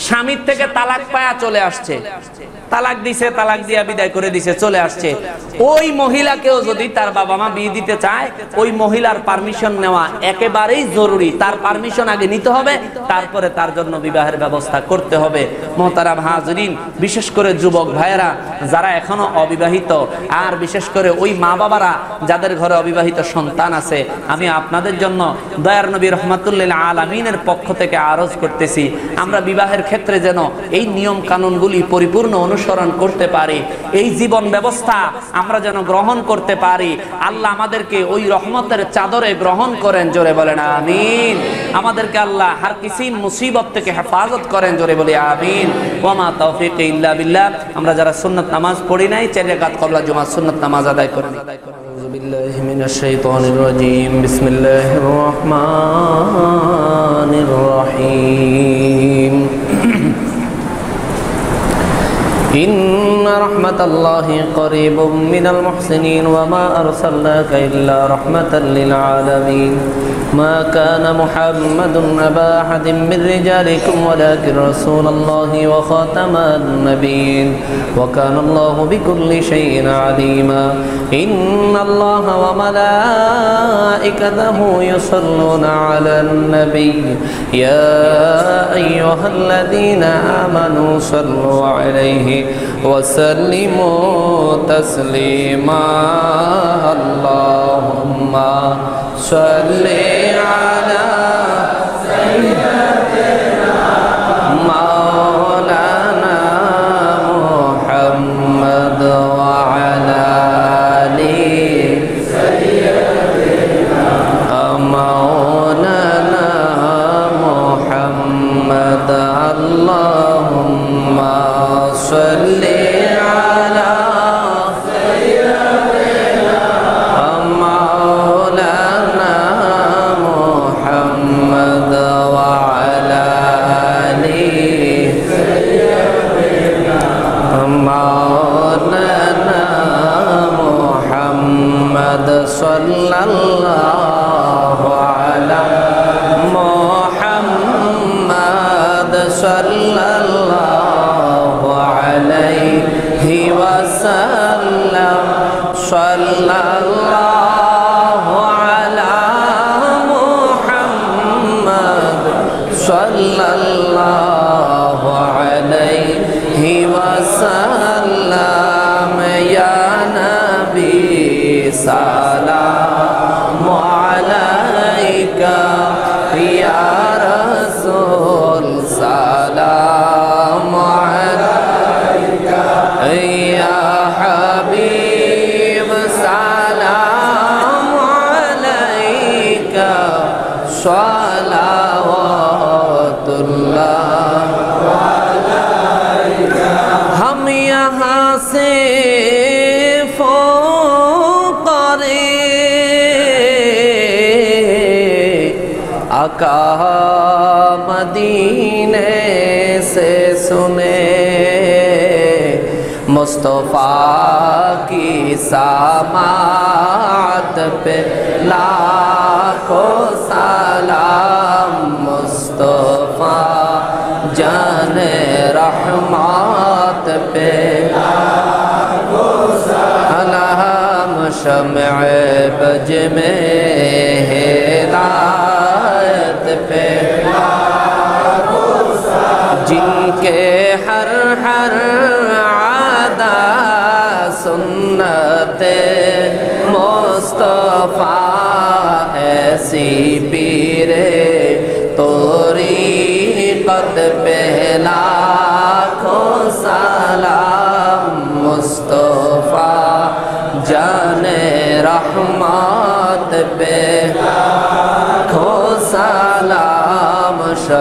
স্বামীর থেকে তালাক পায়া চলে আসছে তালাক দিছে, তালাক দিয়া বিদায় করে দিছে, চলে আসছে। ওই মহিলাকেও যদি তার বাবা মা বিয়ে দিতে চায়, ওই মহিলার পারমিশন নেওয়া একেবারেই জরুরি। তার পারমিশন আগে নিতে হবে, তারপরে তার জন্য বিবাহের ব্যবস্থা করতে হবে। মোহতারাম হাজরিন, বিশেষ করে যুবক ভাইয়েরা, যারা এখনও অবিবাহিত, আর বিশেষ করে ওই মা বাবারা, যাদের ঘরে অবিবাহিত সন্তান আছে, আমি আপনাদের জন্য দয়ার নবী রহমাতুল্লাহ আলমিনের পক্ষ থেকে আরজ করতেছি, আমরা বিবাহের ক্ষেত্রে যেন এই নিয়ম কানুনগুলি পরিপূর্ণ অনুসরণ করতে পারি এই জীবন ব্যবস্থা আমরা যেন গ্রহণ করতে পারি আল্লাহ আমাদেরকে ওই রহমতের চাদরে গ্রহণ করেন জোরে বলেন আমিন আমাদেরকে আল্লাহ হার কিসি মুসিবত থেকে হেফাজত করেন জোরে বলি আমিন ওমা তৌফিক ইল্লা বিল্লাহ আমরা যারা সুন্নত নামাজ পড়ি নাই চার রাকাত কবলা জুমা সুন্নত নামাজ আদায় করে أعوذ بالله من الشيطان الرجيم بسم الله الرحمن الرحيم إن رحمة الله قريب من المحسنين وما أرسلناك إلا رحمة للعالمين ما كان محمد أبا أحد من رجالكم ولكن رسول الله وخاتم النبيين وكان الله بكل شيء عليما إن الله وملائكته يصلون على النبي يا أيها الذين آمنوا صلوا عليه وسلموا تسليما. اللهم صل على کا مدینے سے سنے مصطفیٰ کی سامات پہ لاکھوں سلام مصطفیٰ جان رحمات پہ شمع بج میں ہے پہ جن کے ہر ہر عادہ سنت مصطفیٰ ایسی پیرے توری قد پہ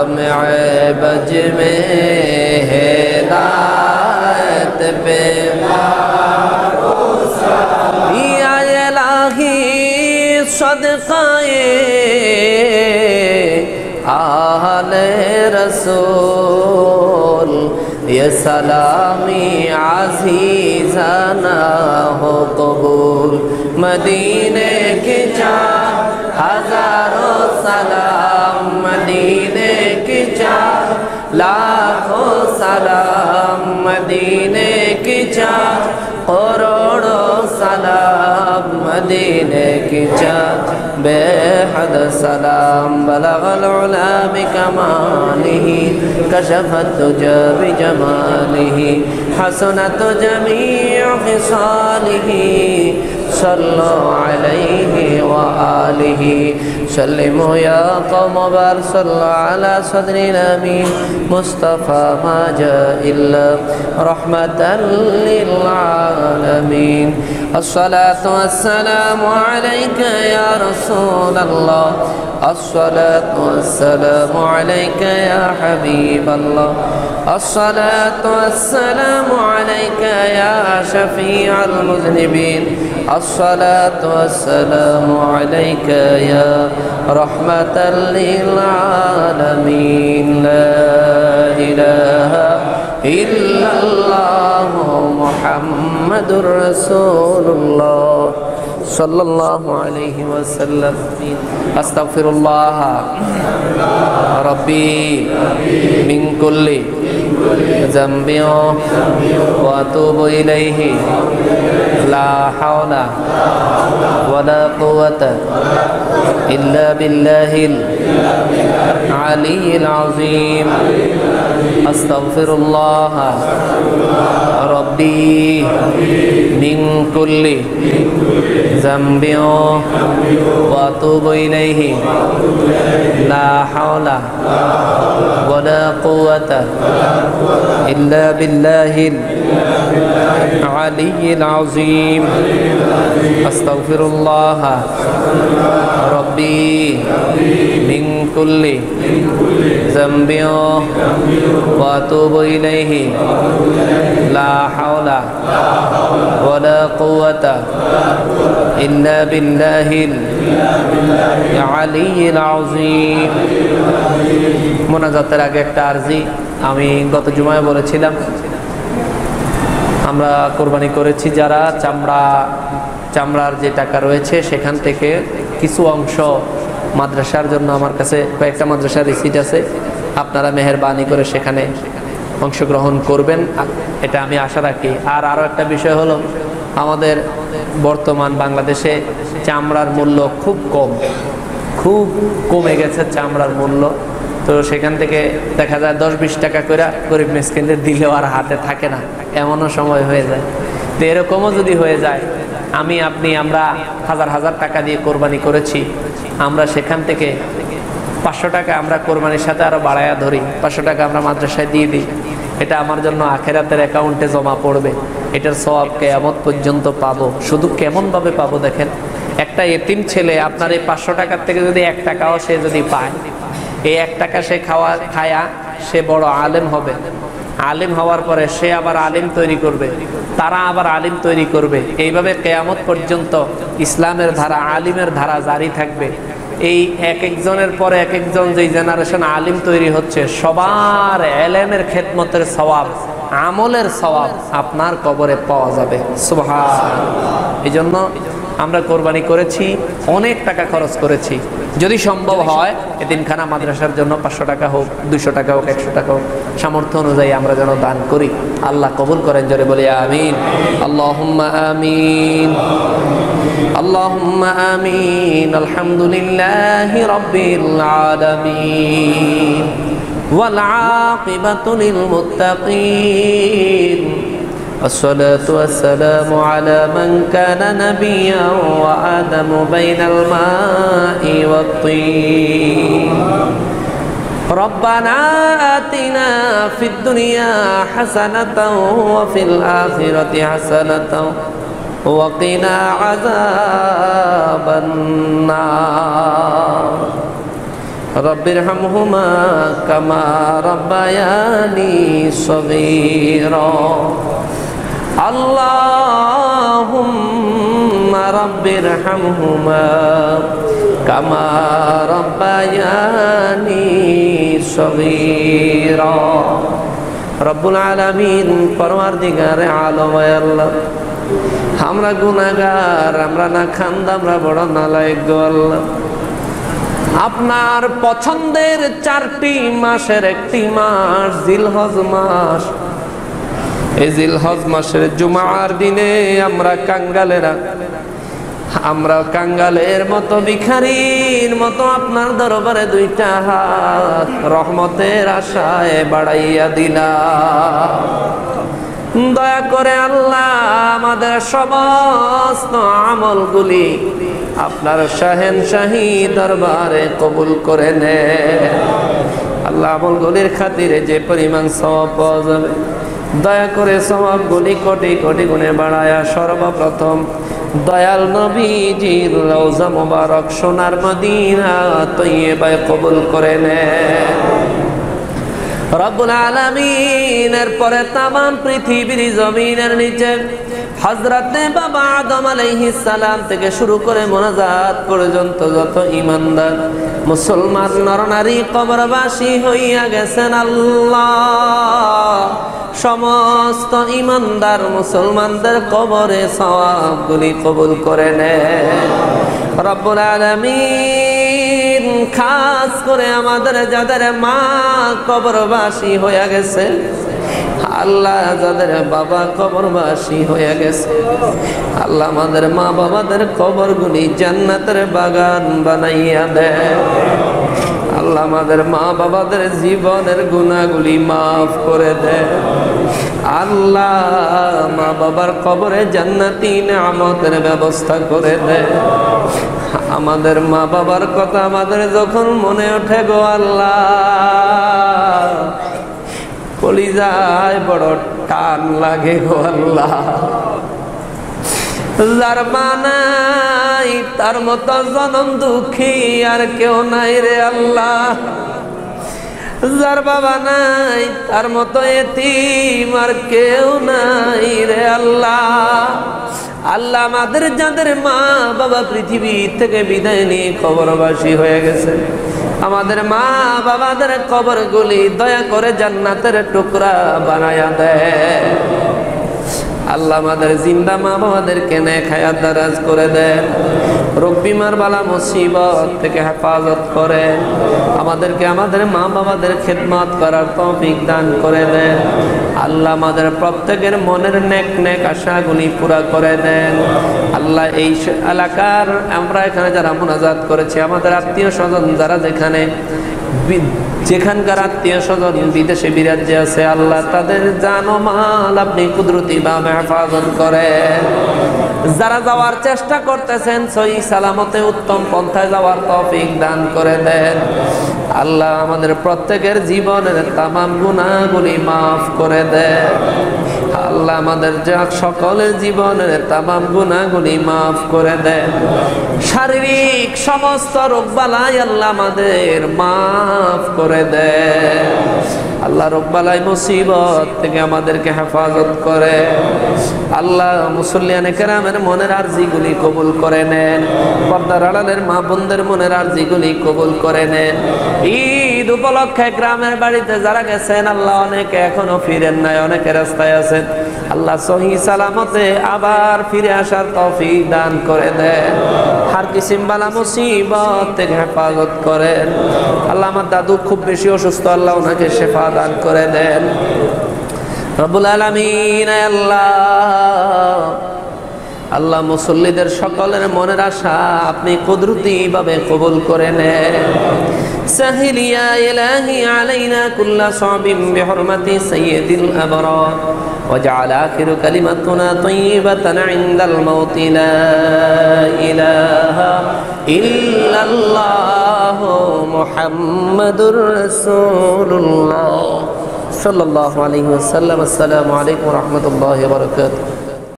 بج میں ہدایت پہ یا الہی صدقائے آل رسول، یہ سلامی عزیزانہ ہو قبول، مدینے کی چار ہزاروں سلام مدینہ سلام مدینے کی چار کروڑوں سلام مدینے کی چار بے حد سلام بلغ العلا کشفت حسنت جمیع خصاله صلوا عليه وآله. سلموا يا قوم بار صلوا على صدر الأمين مصطفى ما جاء إلا رحمة للعالمين. الصلاة والسلام عليك يا رسول الله. الصلاة والسلام عليك يا حبيب الله. الصلاة والسلام عليك يا شفيع المذنبين. الصلاة والسلام عليك يا رحمة للعالمين. لا إله إلا الله محمد رسول الله صلى الله عليه وسلم. أستغفر الله. ربي من كل ذنب وأتوب إليه. لا حول ولا قوة إلا بالله العلي العظيم. أستغفر الله ربي من كل ذنب وأتوب إليه. لا حول ولا قوة إلا بالله العلي العظيم. أستغفر الله ربي من كل ذنب وأتوب إليه لا حول ولا قوة إلا بالله العلي العظيم মোনাজাতের আগে একটা আর্জি আমি গত জুমায় বলেছিলাম। আমরা কোরবানি করেছি যারা চামড়া চামড়ার যে টাকা রয়েছে সেখান থেকে কিছু অংশ মাদ্রাসার জন্য আমার কাছে কয়েকটা মাদ্রাসার রিসিট আছে। আপনারা মেহরবানি করে সেখানে অংশগ্রহণ করবেন। এটা আমি আশা রাখি। আর আরও একটা বিষয় হলো, আমাদের বর্তমান বাংলাদেশে চামড়ার মূল্য খুব কম। খুব কমে গেছে চামড়ার মূল্য। তো সেখান থেকে দেখা যায় দশ বিশ টাকা করে গরিব মেসকিনদের দিলেও আর হাতে থাকে না। এমনও সময় হয়ে যায়। তো এরকমও যদি হয়ে যায় আমি, আপনি, আমরা হাজার হাজার টাকা দিয়ে কোরবানি করেছি। আমরা সেখান থেকে পাঁচশো টাকা আমরা কোরবানির সাথে আরও বাড়াইয়া ধরি, পাঁচশো টাকা আমরা মাদ্রাসায় দিয়ে দিই। এটা আমার জন্য আখেরাতের অ্যাকাউন্টে জমা পড়বে। এটার সব কেয়ামত পর্যন্ত পাবো। শুধু কেমনভাবে পাবো দেখেন, একটা এতিম ছেলে আপনার এই পাঁচশো টাকার থেকে যদি এক টাকাও সে যদি পায়, এই এক টাকা সে খাওয়া, খায়া সে বড় আলেম হবে। আলিম হওয়ার পরে সে আবার আলিম তৈরি করবে, তারা আবার আলিম তৈরি করবে। এইভাবে কেয়ামত পর্যন্ত ইসলামের ধারা, আলিমের ধারা জারি থাকবে। এই এক একজনের পরে এক একজন যে জেনারেশন আলিম তৈরি হচ্ছে, সবার এলেমের খেদমতের সবাব আমলের সবাব আপনার কবরে পাওয়া যাবে। সুবহান এই জন্য আমরা কোরবানি করেছি অনেক টাকা খরচ করেছি যদি সম্ভব হয় এদিনখানা মাদ্রাসার জন্য পাঁচশো টাকা হোক দুশো টাকা হোক একশো টাকা হোক সামর্থ্য অনুযায়ী আমরা যেন দান করি আল্লাহ কবুল করেন জোরে বলি আমিন আল্লাহ আমিন اللهم آمين الحمد لله رب العالمين والعاقبة للمتقين الصلاة والسلام على من كان نبيا وآدم بين الماء والطين. ربنا آتنا في الدنيا حسنة وفي الآخرة حسنة وقنا عذاب النار. رب ارحمهما كما ربياني صغيرا. اللهم رب ارحمهما كما ربياني صغيرا رب العالمين পরওয়ারদিগার আলম আল্লাহ আমরা গুনাগার আমরা না খান্দ আমরা বড় নালায়ক গো আল্লাহ আপনার পছন্দের চারটি মাসের একটি মাস জিলহজ মাস এই জিলহজ মাসের জুমার দিনে আমরা কাঙ্গালেরা, আমরা কাঙ্গালের মতো ভিখারির মতো আপনার দরবারে দুইটা হাত রহমতের আশায় বাড়াইয়া দিলা দয়া করে আল্লাহ আমাদের সমস্ত আমলগুলি আপনার শাহেন শাহী দরবারে কবুল করে নে আল্লাহ আমলগুলির খাতিরে যে পরিমাণ সব পাওয়া যাবে। দয়া করে সবগুলি কোটি কোটি গুণে বাড়ায়া সর্বপ্রথম। দয়াল নবীজির রওজা মোবারক সোনার মদিনা তৈবায় কবুল করে নে। রব্বুল আলমিনের পরে তাম পৃথিবীর জমিনের নিচে হজরতে বাবা আদম আলাইহিস সালাম থেকে শুরু করে মোনাজাত পর্যন্ত যত ইমানদার মুসলমান নরনারী কবরবাসী হইয়া গেছেন আল্লাহ। সমস্ত ইমানদার মুসলমানদের কবরে সওয়াবগুলি কবুল করে নে রব্বুল আলামিন খাস করে আমাদের যাদের মা কবরবাসী হয়ে গেছে আল্লাহ যাদের বাবা কবরবাসী হয়ে গেছে, আল্লাহ আমাদের মা বাবাদের কবরগুলি জান্নাতের বাগান বানাইয়া দেয়। আল্লাহ আমাদের মা বাবাদের জীবনের গুণাগুলি মাফ করে দেয়। আল্লাহ মা বাবার কবরে জান্নাতি নামতের ব্যবস্থা করে দেয়। আমাদের মা বাবার কথা আমাদের যখন মনে ওঠে গো আল্লাহ কলিজায় বড় টান লাগে গো আল্লাহ। যার মানাই তার মতো জনম দুঃখী আর কেউ নাই রে আল্লাহ। যার বাবা নাই, তার মতো এতিম আর কেউ নাই রে আল্লাহ। আল্লাহ আমাদের যাদের মা বাবা পৃথিবী থেকে বিদায় নিয়ে খবরবাসী হয়ে গেছে। আমাদের মা বাবাদের কবরগুলি দয়া করে জান্নাতের টুকরা বানায়া দেয় আল্লাহ আমাদের জিন্দা মা বাবাদেরকে নেক হায়াত দারাজ করে দেন। রোগ বিমার বালা মুসিবত থেকে হেফাজত করে। আমাদেরকে আমাদের মা বাবাদের খেদমত করার তৌফিক দান করে দেন। আল্লাহ আমাদের প্রত্যেকের মনের নেক নেক আশাগুলি পুরা করে দেন। আল্লাহ এই এলাকার, আমরা এখানে যারা মোনাজাত করেছি, আমাদের আত্মীয় স্বজন যারা যেখানে যেখানকার আত্মীয় স্বজন বিদেশে বিরাজ্যে আছে, আল্লাহ তাদের জানো মাল আপনি কুদরতি ভাবে হেফাজত করেন। যারা যাওয়ার চেষ্টা করতেছেন, সহি সালামতে উত্তম পন্থায় যাওয়ার তৌফিক দান করে দেন। আল্লাহ আমাদের প্রত্যেকের জীবনের তামাম গুণাগুলি মাফ করে দেন। আল্লাহ আমাদের যা সকলের জীবনের তামাম গুণাগুলি মাফ করে দেন। শারীরিক সমস্ত রোগবালাই আল্লাহ আমাদের মাফ করে দেন। আল্লাহ রোগবালাই মুসিবত থেকে আমাদেরকে হেফাজত করে। আল্লাহ মুসল্লিয়ানে কেরামের মনের আর্জিগুলি কবুল করে নেন। পর্দার আড়ালের মা বোনদের মনের আর্জিগুলি কবুল করে নেন। ঈদ উপলক্ষে গ্রামের বাড়িতে যারা গেছেন, আল্লাহ অনেকে এখনও ফিরেন নাই, অনেকে রাস্তায় আছেন। আল্লাহ সহি সালামতে আবার ফিরে আসার তৌফিক দান করে দেন। হার কিসিম বালা মুসিবত থেকে হেফাজত করেন। আল্লাহ আমার দাদু খুব বেশি অসুস্থ, আল্লাহ ওনাকে শেফা দান করে দেন। রবুল আলমিন আল্লাহ। আল্লাহ মুসল্লিদের সকলের মনের আশা আপনি কুদরতি ভাবে কবুল করে নেন سهل يا إلهي علينا كل صعب بحرمة سيد الأبرار واجعل آخر كلمتنا طيبة عند الموت لا إله إلا الله محمد رسول الله صلى الله عليه وسلم السلام عليكم ورحمة الله وبركاته